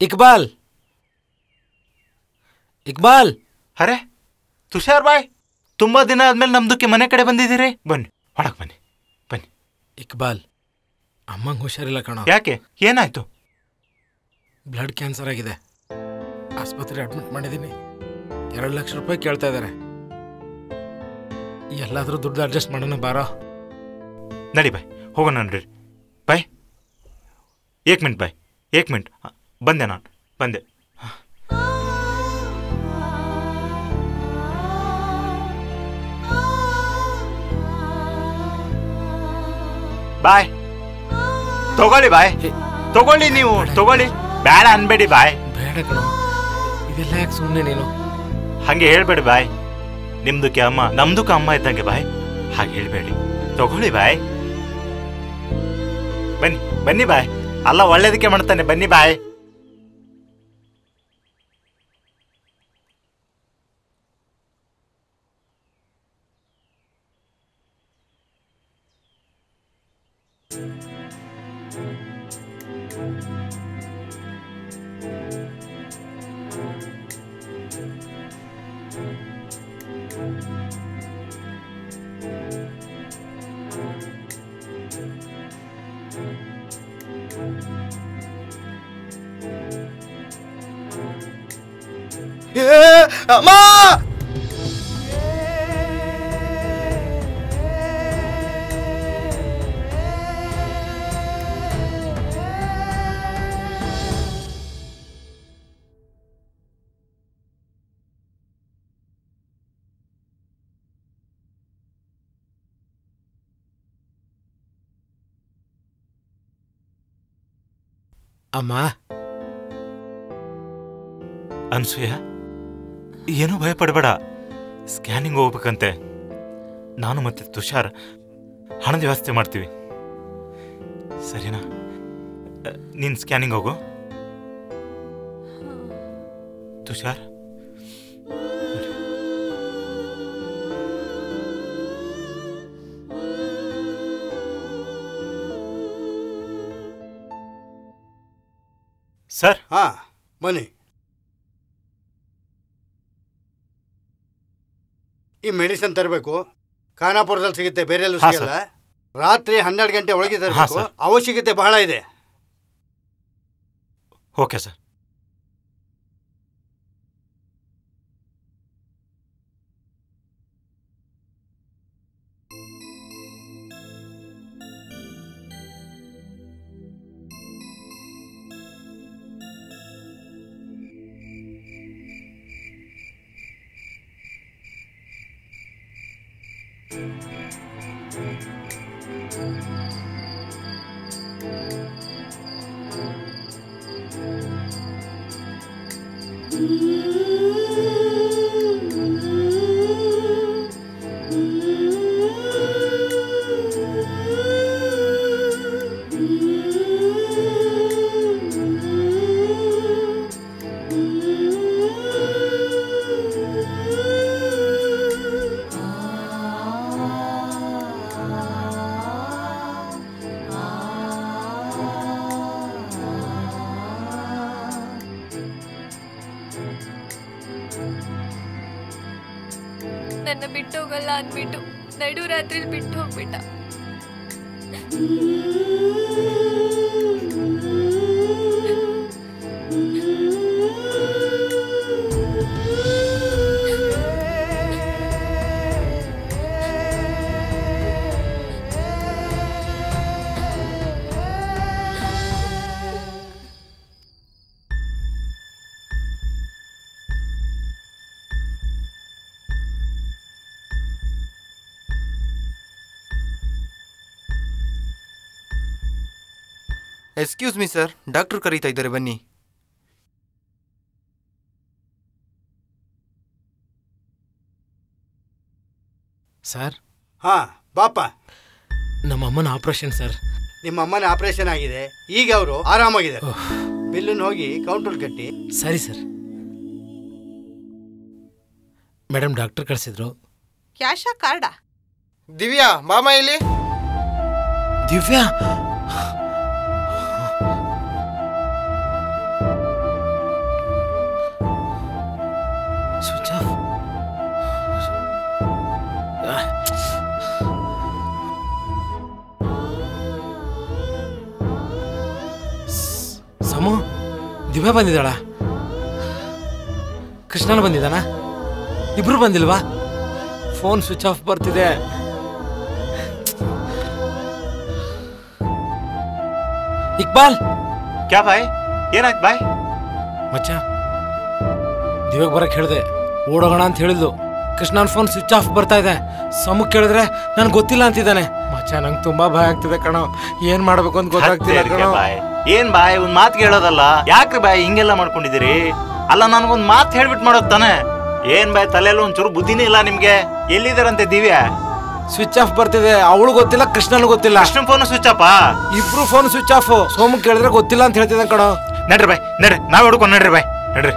ಇಕ್ಬಾಲ್? ಇಕ್ಬಾಲ್? ಅರೆ ತುಷಾರ್ ಬಾಯ್ ತುಂಬ ದಿನ ಆದ್ಮೇಲೆ ನಮ್ದಕ್ಕೆ ಮನೆ ಕಡೆ ಬಂದಿದ್ದೀರಿ. ಬನ್ನಿ ಒಳಗ್ ಬನ್ನಿ ಬನ್ನಿ. ಇಕ್ಬಾಲ್ ಅಮ್ಮಂಗೆ ಹುಷಾರಿಲ್ಲ ಕಣೋ. ಯಾಕೆ? ಏನಾಯ್ತು? ಬ್ಲಡ್ ಕ್ಯಾನ್ಸರ್ ಆಗಿದೆ. ಆಸ್ಪತ್ರೆ ಅಡ್ಮಿಟ್ ಮಾಡಿದ್ದೀನಿ ಎರಡು ಲಕ್ಷ ರೂಪಾಯಿ ಕೇಳ್ತಾ ಇದ್ದಾರೆ ಎಲ್ಲಾದರೂ ದುಡ್ಡು ಅಡ್ಜಸ್ಟ್ ಮಾಡೋಣ ಬಾರೋ. ನಡಿ ಬಾಯ್ ಹೋಗೋಣ ನೋಡ್ರಿ. ಬಾಯ್. ಏಕ್ ಮಿನಿಟ್ ಬಾಯ್ ಏಕ್ ಮಿನಿಟ್ ಬಂದೆ ನಾನು ಬಂದೆ ಬಾಯ್ ತಗೊಳ್ಳಿ ಬಾಯ್ ತಗೊಳ್ಳಿ ನೀವು ತಗೊಳ್ಳಿ ಬೇಡ ಅನ್ಬೇಡಿ ಬಾಯ್ ಬೇಡ ಕಣೋ ಇದೆಲ್ಲ ಯಾಕೆ ಸುಮ್ಮನೆ ನೀನು ಹಂಗೆ ಹೇಳ್ಬೇಡಿ ಬಾಯ್ ನಿಮ್ದಕ್ಕೆ ಅಮ್ಮ ನಮ್ದಕ್ಕೆ ಅಮ್ಮ ಇದ್ದಂಗೆ ಬಾಯ್ ಹಾಗೆ ಹೇಳ್ಬೇಡಿ ತಗೊಳ್ಳಿ ಬಾಯ್ ಬನ್ನಿ ಬನ್ನಿ ಬಾಯ್ ಅಲ್ಲ ಒಳ್ಳೇದಕ್ಕೆ ಮಾಡ್ತಾನೆ ಬನ್ನಿ ಬಾಯ್ ಅಮ್ಮ. ಅನ್ಸೂಯ, ಏನೂ ಭಯ ಪಡಬೇಡ ಸ್ಕ್ಯಾನಿಂಗ್ ಹೋಗ್ಬೇಕಂತೆ. ನಾನು ಮತ್ತೆ ತುಷಾರ್ ಹಣದ ವ್ಯವಸ್ಥೆ ಮಾಡ್ತೀವಿ. ಸರಿನಾ? ನಿನ್ ಸ್ಕ್ಯಾನಿಂಗ್ ಹೋಗು. ತುಷಾರ್? ಸರ್. ಹಾ ಬನ್ನಿ. ಈ ಮೆಡಿಸಿನ್ ತರಬೇಕು. ಖಾನಾಪುರದಲ್ಲಿ ಸಿಗುತ್ತೆ ಬೇರೆ ಎಲ್ಲೂ ಹಾ, ಸಿಗಲ್ಲ. ರಾತ್ರಿ ಹನ್ನೆರಡು ಗಂಟೆ ಒಳಗೆ ತರಬೇಕು. ಸರ್. ಅವಶ್ಯಕತೆ ಬಹಳ ಇದೆ. Okay sir. ಹೋಗಲ್ಲ ಅಂದ್ಬಿಟ್ಟು ನಡು ರಾತ್ರಿಲಿ ಬಿಟ್ಟು ಹೋಗ್ಬಿಟ್ಟ. ಎಕ್ಸ್ಕ್ಯೂಸ್ ಮೀ ಸರ್ ಡಾಕ್ಟ್ರು ಕರೀತಾ ಇದ್ದಾರೆ ಬನ್ನಿ. ಸರ್ ಹಾ ಬಾಪ. ನಮ್ಮ ಅಮ್ಮನ ಆಪರೇಷನ್ ಸರ್ ನಿಮ್ಮ ಅಮ್ಮನ ಆಪರೇಷನ್ ಆಗಿದೆ. ಈಗ ಅವರು ಆರಾಮಾಗಿದೆ ಬಿಲ್ಲನ್ನು ಹೋಗಿ ಕೌಂಟರ್ ಕಟ್ಟಿ. ಸರಿ ಸರ್ ಮೇಡಮ್ ಡಾಕ್ಟರ್ ಕಳಿಸಿದ್ರು. ಕ್ಯಾಶಾ ಕಾರ್ಡಾ ದಿವ್ಯಾ ಮಾಮ ಇಲ್ಲಿ ದಿವ್ಯಾ? ಬಂದಿದ್ದಾಳ? ಕೃಷ್ಣನ ಬಂದಿದ್ದಾನ? ಇಬ್ರು ಬಂದಿಲ್ವಾ? ಫೋನ್ ಸ್ವಿಚ್ ಆಫ್ ಬರ್ತಿದೆ. ಇಕ್ಬಾಲ್! ಕ್ಯಾ ಬಾಯ್? ಏನಾಯ್ತು ಬಾಯ್? ಮಚ್ಚ ದಿವ್ಯಾಗ ಬರಕ್ ಹೇಳ್ದೆ. ಓಡೋಗೋಣ ಅಂತ ಹೇಳಿದ್ಲು. ಕೃಷ್ಣನ್ ಫೋನ್ ಸ್ವಿಚ್ ಆಫ್ ಬರ್ತಾ ಇದೆ. ಸಮುಕ್ ಕೇಳಿದ್ರೆ ನನ್ಗೆ ಗೊತ್ತಿಲ್ಲ ಅಂತಿದ್ದಾನೆ. ಮಚ್ಚ ನಂಗೆ ತುಂಬಾ ಭಯ ಆಗ್ತಿದೆ ಕಣೋ. ಏನ್ ಮಾಡ್ಬೇಕು ಅಂತ ಗೊತ್ತಾಗ್ತಿಲ್ಲ ಹತ್ತೇರ್ಕೆ ಕಣೋ. ಏನ್ ಬಾಯ್ ಒಂದ್ ಮಾತು ಕೇಳೋದಲ್ಲ? ಯಾಕ್ರಿ ಬಾಯ್ ಹಿಂಗೆಲ್ಲ ಮಾಡ್ಕೊಂಡಿದ್ದೀರಿ? ಅಲ್ಲ ನನಗೊಂದ್ ಮಾತು ಹೇಳ್ಬಿಟ್ಟು ಮಾಡೋದ್ ತಾನೆ. ಏನ್ ಬಾಯ್ ತಲೆಯಲ್ಲಿ ಒಂಚೂರು ಬುದ್ಧಿನೇ ಇಲ್ಲ ನಿಮ್ಗೆ? ಎಲ್ಲಿದಾರಂತೆ ದಿವ್ಯ? ಸ್ವಿಚ್ ಆಫ್ ಬರ್ತಿದೆ. ಅವಳು ಗೊತ್ತಿಲ್ಲ ಕೃಷ್ಣನ್ ಗೊತ್ತಿಲ್ಲ. ಕೃಷ್ಣನ್ ಫೋನ್ ಸ್ವಿಚ್ ಆಫ್ ಇಬ್ರು ಫೋನ್ ಸ್ವಿಚ್ ಆಫ್ ಸೋಮು ಕೇಳಿದ್ರೆ ಗೊತ್ತಿಲ್ಲ ಅಂತ ಹೇಳ್ತಿದ್ದೆ ಕಣೋ. ನಡ್ರಿ ಬಾಯ್ ನಡ್ರಿ. ನಾವ್ ಹಿಡ್ಕೊಂಡು ನಡ್ರಿ ಬಾಯ್ ನಡ್ರಿ.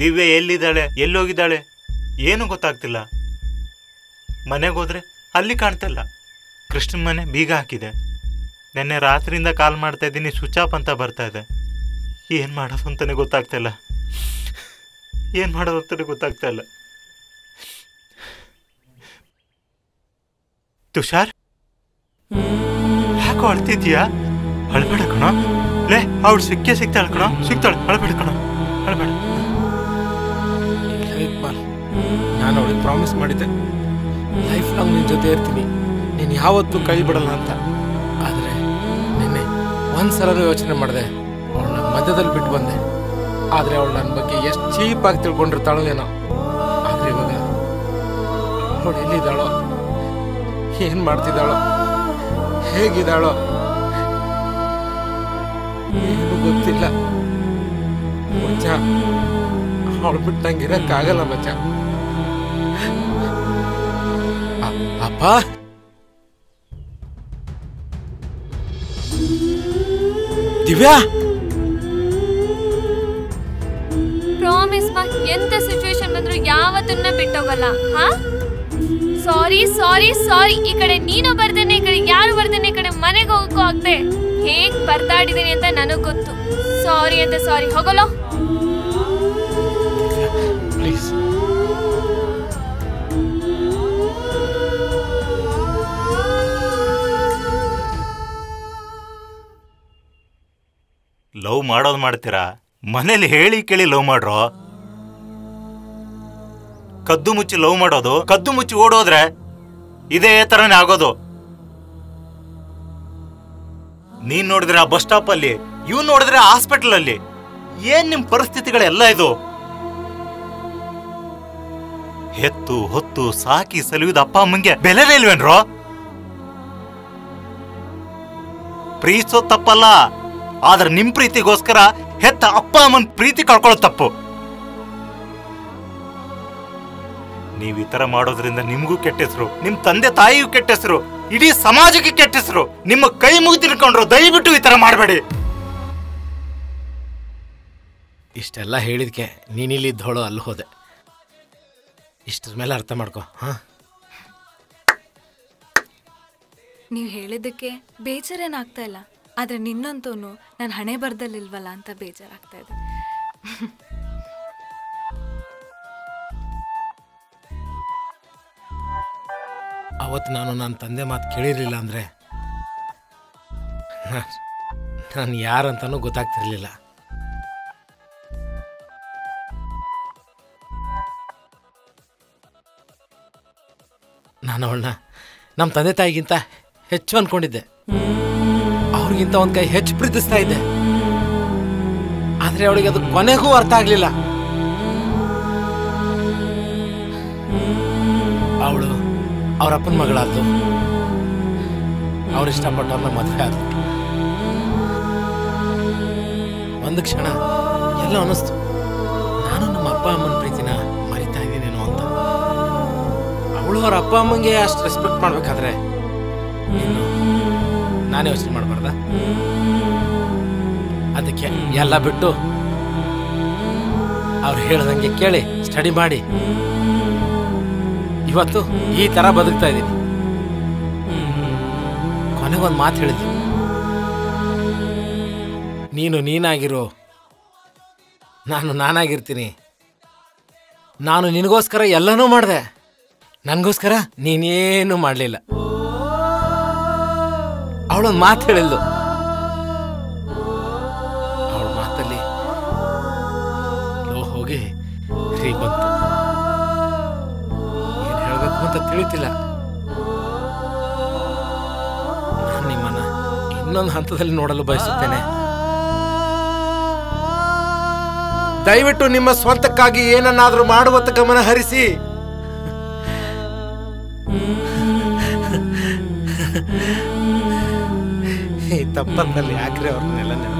ದಿವ್ಯ ಎಲ್ಲಿದ್ದಾಳೆ? ಎಲ್ಲೋಗಿದ್ದಾಳೆ? ಏನೂ ಗೊತ್ತಾಗ್ತಿಲ್ಲ. ಮನೆಗೆ ಹೋದ್ರೆ ಅಲ್ಲಿ ಕಾಣ್ತಿಲ್ಲ ಕೃಷ್ಣನ ಮನೆ ಬೀಗ ಹಾಕಿದೆ. ನೆನ್ನೆ ರಾತ್ರಿಯಿಂದ ಕಾಲ್ ಮಾಡ್ತಾ ಇದ್ದೀನಿ, ಸ್ವಿಚ್ ಆಫ್ ಅಂತ ಬರ್ತಾ ಇದೆ. ಏನು ಮಾಡೋದು ಅಂತಲೇ ಗೊತ್ತಾಗ್ತಾ ಇಲ್ಲ. ಏನು ಮಾಡೋದು ಅಂತಲೇ ಗೊತ್ತಾಗ್ತಾ ಇಲ್ಲ. ತುಷಾರ್? ಯಾಕೋ ಅಳ್ತಿದ್ಯಾ? ಅಳ್ಬೇಡ ಕಣ. ಲೇ, ಅವಳು ಸಿಕ್ಕೇ ಸಿಗ್ತಾಳೆ ಕಣೋ. ಸಿಗ್ತಾಳೆ, ಅಳ್ಬೇಡ ಕಣ. ಅಳ್ಬೇಡ. ನಾನು ಅವಳಿಗೆ ಪ್ರಾಮಿಸ್ ಮಾಡಿದ್ದೆ. ಲೈಫ್ ಲಾಂಗ್ ನಿನ್ನ ಜೊತೆ ಇರ್ತೀನಿ. ನೀನು ಯಾವತ್ತೂ ಕೈ ಬಿಡಲ್ಲ ಅಂತ. ಆದರೆ ನಿನ್ನೆ ಒಂದ್ಸಲನೂ ಯೋಚನೆ ಮಾಡಿದೆ. ಅವಳನ್ನ ಮಧ್ಯದಲ್ಲಿ ಬಿಟ್ಟು ಬಂದೆ. ಆದರೆ ಅವಳು ನನ್ನ ಬಗ್ಗೆ ಎಷ್ಟು ಚೀಪಾಗಿ ತಿಳ್ಕೊಂಡಿರ್ತಾಳೋ ಏನೋ. ಆದರೆ ಇವಾಗ ಅವಳು ಎಲ್ಲಿದ್ದಾಳೋ, ಏನು ಮಾಡ್ತಿದ್ದಾಳೋ, ಹೇಗಿದ್ದಾಳೋ, ಏನು ಗೊತ್ತಿಲ್ಲ. ಮಚ್ಚ, ಅವಳು ಬಿಟ್ಟಂಗೆ ಇರೋಕ್ಕಾಗಲ್ಲ ಇರಕ್ಕಾಗಲ್ಲ ಮಚ್ಚ. ಅಪ್ಪ? ದಿವ್ಯಾ? ಪ್ರಾಮಿಸ್ ಮಾ ಎಂತ ಸಿಚುವೇಶನ್ ಬಂದ್ರು ಯಾವತ್ತನ್ನ ಬಿಟ್ಟೋಗಲ್ಲ ಹಾ? ಸಾರಿ ಸಾರಿ ಸಾರಿ ಈ ಕಡೆ ನೀನು ಬರ್ದೇನೆ ಈ ಕಡೆ ಯಾರು ಬರ್ದೇನೆ ಈ ಕಡೆ ಮನೆಗೆ ಹೋಗಕ್ಕೂ ಆಗದೆ. ಹೇಗ್ ಬರ್ತಾಡಿದೀನಿ ಅಂತ ನನಗ್ ಗೊತ್ತು. ಸಾರಿ ಅಂತ ಸಾರಿ ಹೋಗಲೋ? ಪ್ಲೀಸ್ ಲವ್ ಮಾಡೋದು ಮಾಡ್ತೀರಾ? ಮನೇಲಿ ಹೇಳಿ ಕೇಳಿ ಲವ್ ಮಾಡ್ರೋ? ಕದ್ದು ಮುಚ್ಚಿ ಲವ್ ಮಾಡೋದು, ಕದ್ದು ಮುಚ್ಚಿ ಓಡೋದ್ರೆ ಇದೇ ತರನೇ ಆಗೋದು. ನೀನ್ ನೋಡಿದ್ರೆ ಆ ಬಸ್ ಸ್ಟಾಪ್ ಅಲ್ಲಿ ಇವ್ ನೋಡಿದ್ರೆ ಹಾಸ್ಪಿಟಲ್ ಅಲ್ಲಿ. ಏನ್ ನಿಮ್ ಪರಿಸ್ಥಿತಿಗಳೆಲ್ಲ ಇದು? ಹೆತ್ತು, ಹೊತ್ತು, ಸಾಕಿ ಸಲುವಿದ ಅಪ್ಪ ಅಮ್ಮಂಗೆ ಬೆಲೆನೇ ಇಲ್ವೇನ್ರೋ? ಪ್ರೀತಿಸೋ ತಪ್ಪಲ್ಲ. ಆದ್ರೆ ನಿಮ್ ಪ್ರೀತಿಗೋಸ್ಕರ ಹೆತ್ತ ಅಪ್ಪ ಅಮ್ಮನ್ ಪ್ರೀತಿ ಕಳ್ಕೊಳ್ಳೋ ತಪ್ಪು. ನೀವ್ ಈ ತರ ಮಾಡೋದ್ರಿಂದ ನಿಮ್ಗೂ ಕೆಟ್ಟ ಹೆಸರು ನಿಮ್ ತಂದೆ ತಾಯಿಗೂ ಕೆಟ್ಟ ಹೆಸರು ಇಡೀ ಸಮಾಜಕ್ಕೆ ಕೆಟ್ಟ ಹೆಸರು ನಿಮ್ಮ ಕೈ ಮುಗಿದು ತಿಳ್ಕೊಂಡ್ರು ದಯವಿಟ್ಟು ಈ ತರ ಮಾಡಬೇಡಿ. ಇಷ್ಟೆಲ್ಲ ಹೇಳಿದ್ಕೆ ನೀನಿಲ್ಲಿದ್ದವಳು ಅಲ್ಲಿ ಹೋದೆ. ಇಷ್ಟರ ಮೇಲೆ ಅರ್ಥ ಮಾಡ್ಕೋ ಹಾ? ನೀವು ಹೇಳಿದ್ದಕ್ಕೆ ಬೇಜಾರೇನಾಗ್ತಾ ಇಲ್ಲ. ಆದರೆ ನಿನ್ನಂತೂ ನಾನು ಹಣೆ ಬರ್ದಲ್ಲಿಲ್ವಲ್ಲ ಅಂತ ಬೇಜಾರಾಗ್ತಾ ಇದೆ. ಅವತ್ತು ನಾನು ನನ್ನ ತಂದೆ ಮಾತು ಕೇಳಿರಲಿಲ್ಲ ಅಂದರೆ ನಾನು ಯಾರಂತನೂ ಗೊತ್ತಾಗ್ತಿರ್ಲಿಲ್ಲ. ನಾನು ಅವಳನ್ನ ನಮ್ಮ ತಂದೆ ತಾಯಿಗಿಂತ ಹೆಚ್ಚು ಅನ್ಕೊಂಡಿದ್ದೆ. ಅವ್ರಿಗಿಂತ ಒಂದು ಕೈ ಹೆಚ್ಚು ಪ್ರೀತಿಸ್ತಾ ಇದ್ದೆ. ಆದರೆ ಅವಳಿಗೆ ಅದು ಕೊನೆಗೂ ಅರ್ಥ ಆಗಲಿಲ್ಲ. ಅವಳು ಅವ್ರ ಅಪ್ಪನ ಮಗಳಾದ್ದು. ಅವ್ರು ಇಷ್ಟಪಟ್ಟವ್ರನ್ನ ಮದುವೆ ಆದ್ಲು ಒಂದು ಕ್ಷಣ ಎಲ್ಲ ಅನ್ನಿಸ್ತು. ನಾನು ನಮ್ಮ ಅಪ್ಪ ಅಮ್ಮನ ಪ್ರೀತಿನ ಮರಿತಾ ಇದ್ದೀನೇನೋ ಅಂತ ಅವಳು ಅವ್ರ ಅಪ್ಪ ಅಮ್ಮಂಗೆ ಅಷ್ಟು ರೆಸ್ಪೆಕ್ಟ್ ಮಾಡ್ಬೇಕಾದ್ರೆ ನಾನು ಯೋಚನೆ ಮಾಡಬಾರ್ದ? ಅದಕ್ಕೆ ಎಲ್ಲ ಬಿಟ್ಟು ಅವ್ರು ಹೇಳ್ದಂಗೆ ಕೇಳಿ ಸ್ಟಡಿ ಮಾಡಿ. ಇವತ್ತು ಈ ತರ ಬದುಕ್ತಾ ಇದ್ದೀನಿ. ಕೊನೆಗೊಂದು ಮಾತು ಹೇಳಿದ್ವಿ. ನೀನು ನೀನಾಗಿರು, ನಾನು ನಾನಾಗಿರ್ತೀನಿ. ನಾನು ನಿನಗೋಸ್ಕರ ಎಲ್ಲನೂ ಮಾಡಿದೆ. ನನಗೋಸ್ಕರ ನೀನೇನು ಮಾಡಲಿಲ್ಲ. ಅವಳೊಂದು ಮಾತು ಹೇಳಿದ್ಲು. ಅವಳ ಮಾತಲ್ಲಿ ಹೋಗಿ ರೀ ಬಂತು. ಏನು ಹೇಳಬೇಕು ಅಂತ ತಿಳಿತಿಲ್ಲ. ನಾನು ನಿಮ್ಮನ್ನ ಇನ್ನೊಂದು ಹಂತದಲ್ಲಿ ನೋಡಲು ಬಯಸುತ್ತೇನೆ. ದಯವಿಟ್ಟು ನಿಮ್ಮ ಸ್ವಂತಕ್ಕಾಗಿ ಏನನ್ನಾದರೂ ಮಾಡುವಂತ ಗಮನ ಹರಿಸಿ. ಈ ತಪ್ಪಂದಲ್ಲಿ ಯಾಕ್ರೆ ಅವ್ರನ್ನೆಲ್ಲ ನೆನಪು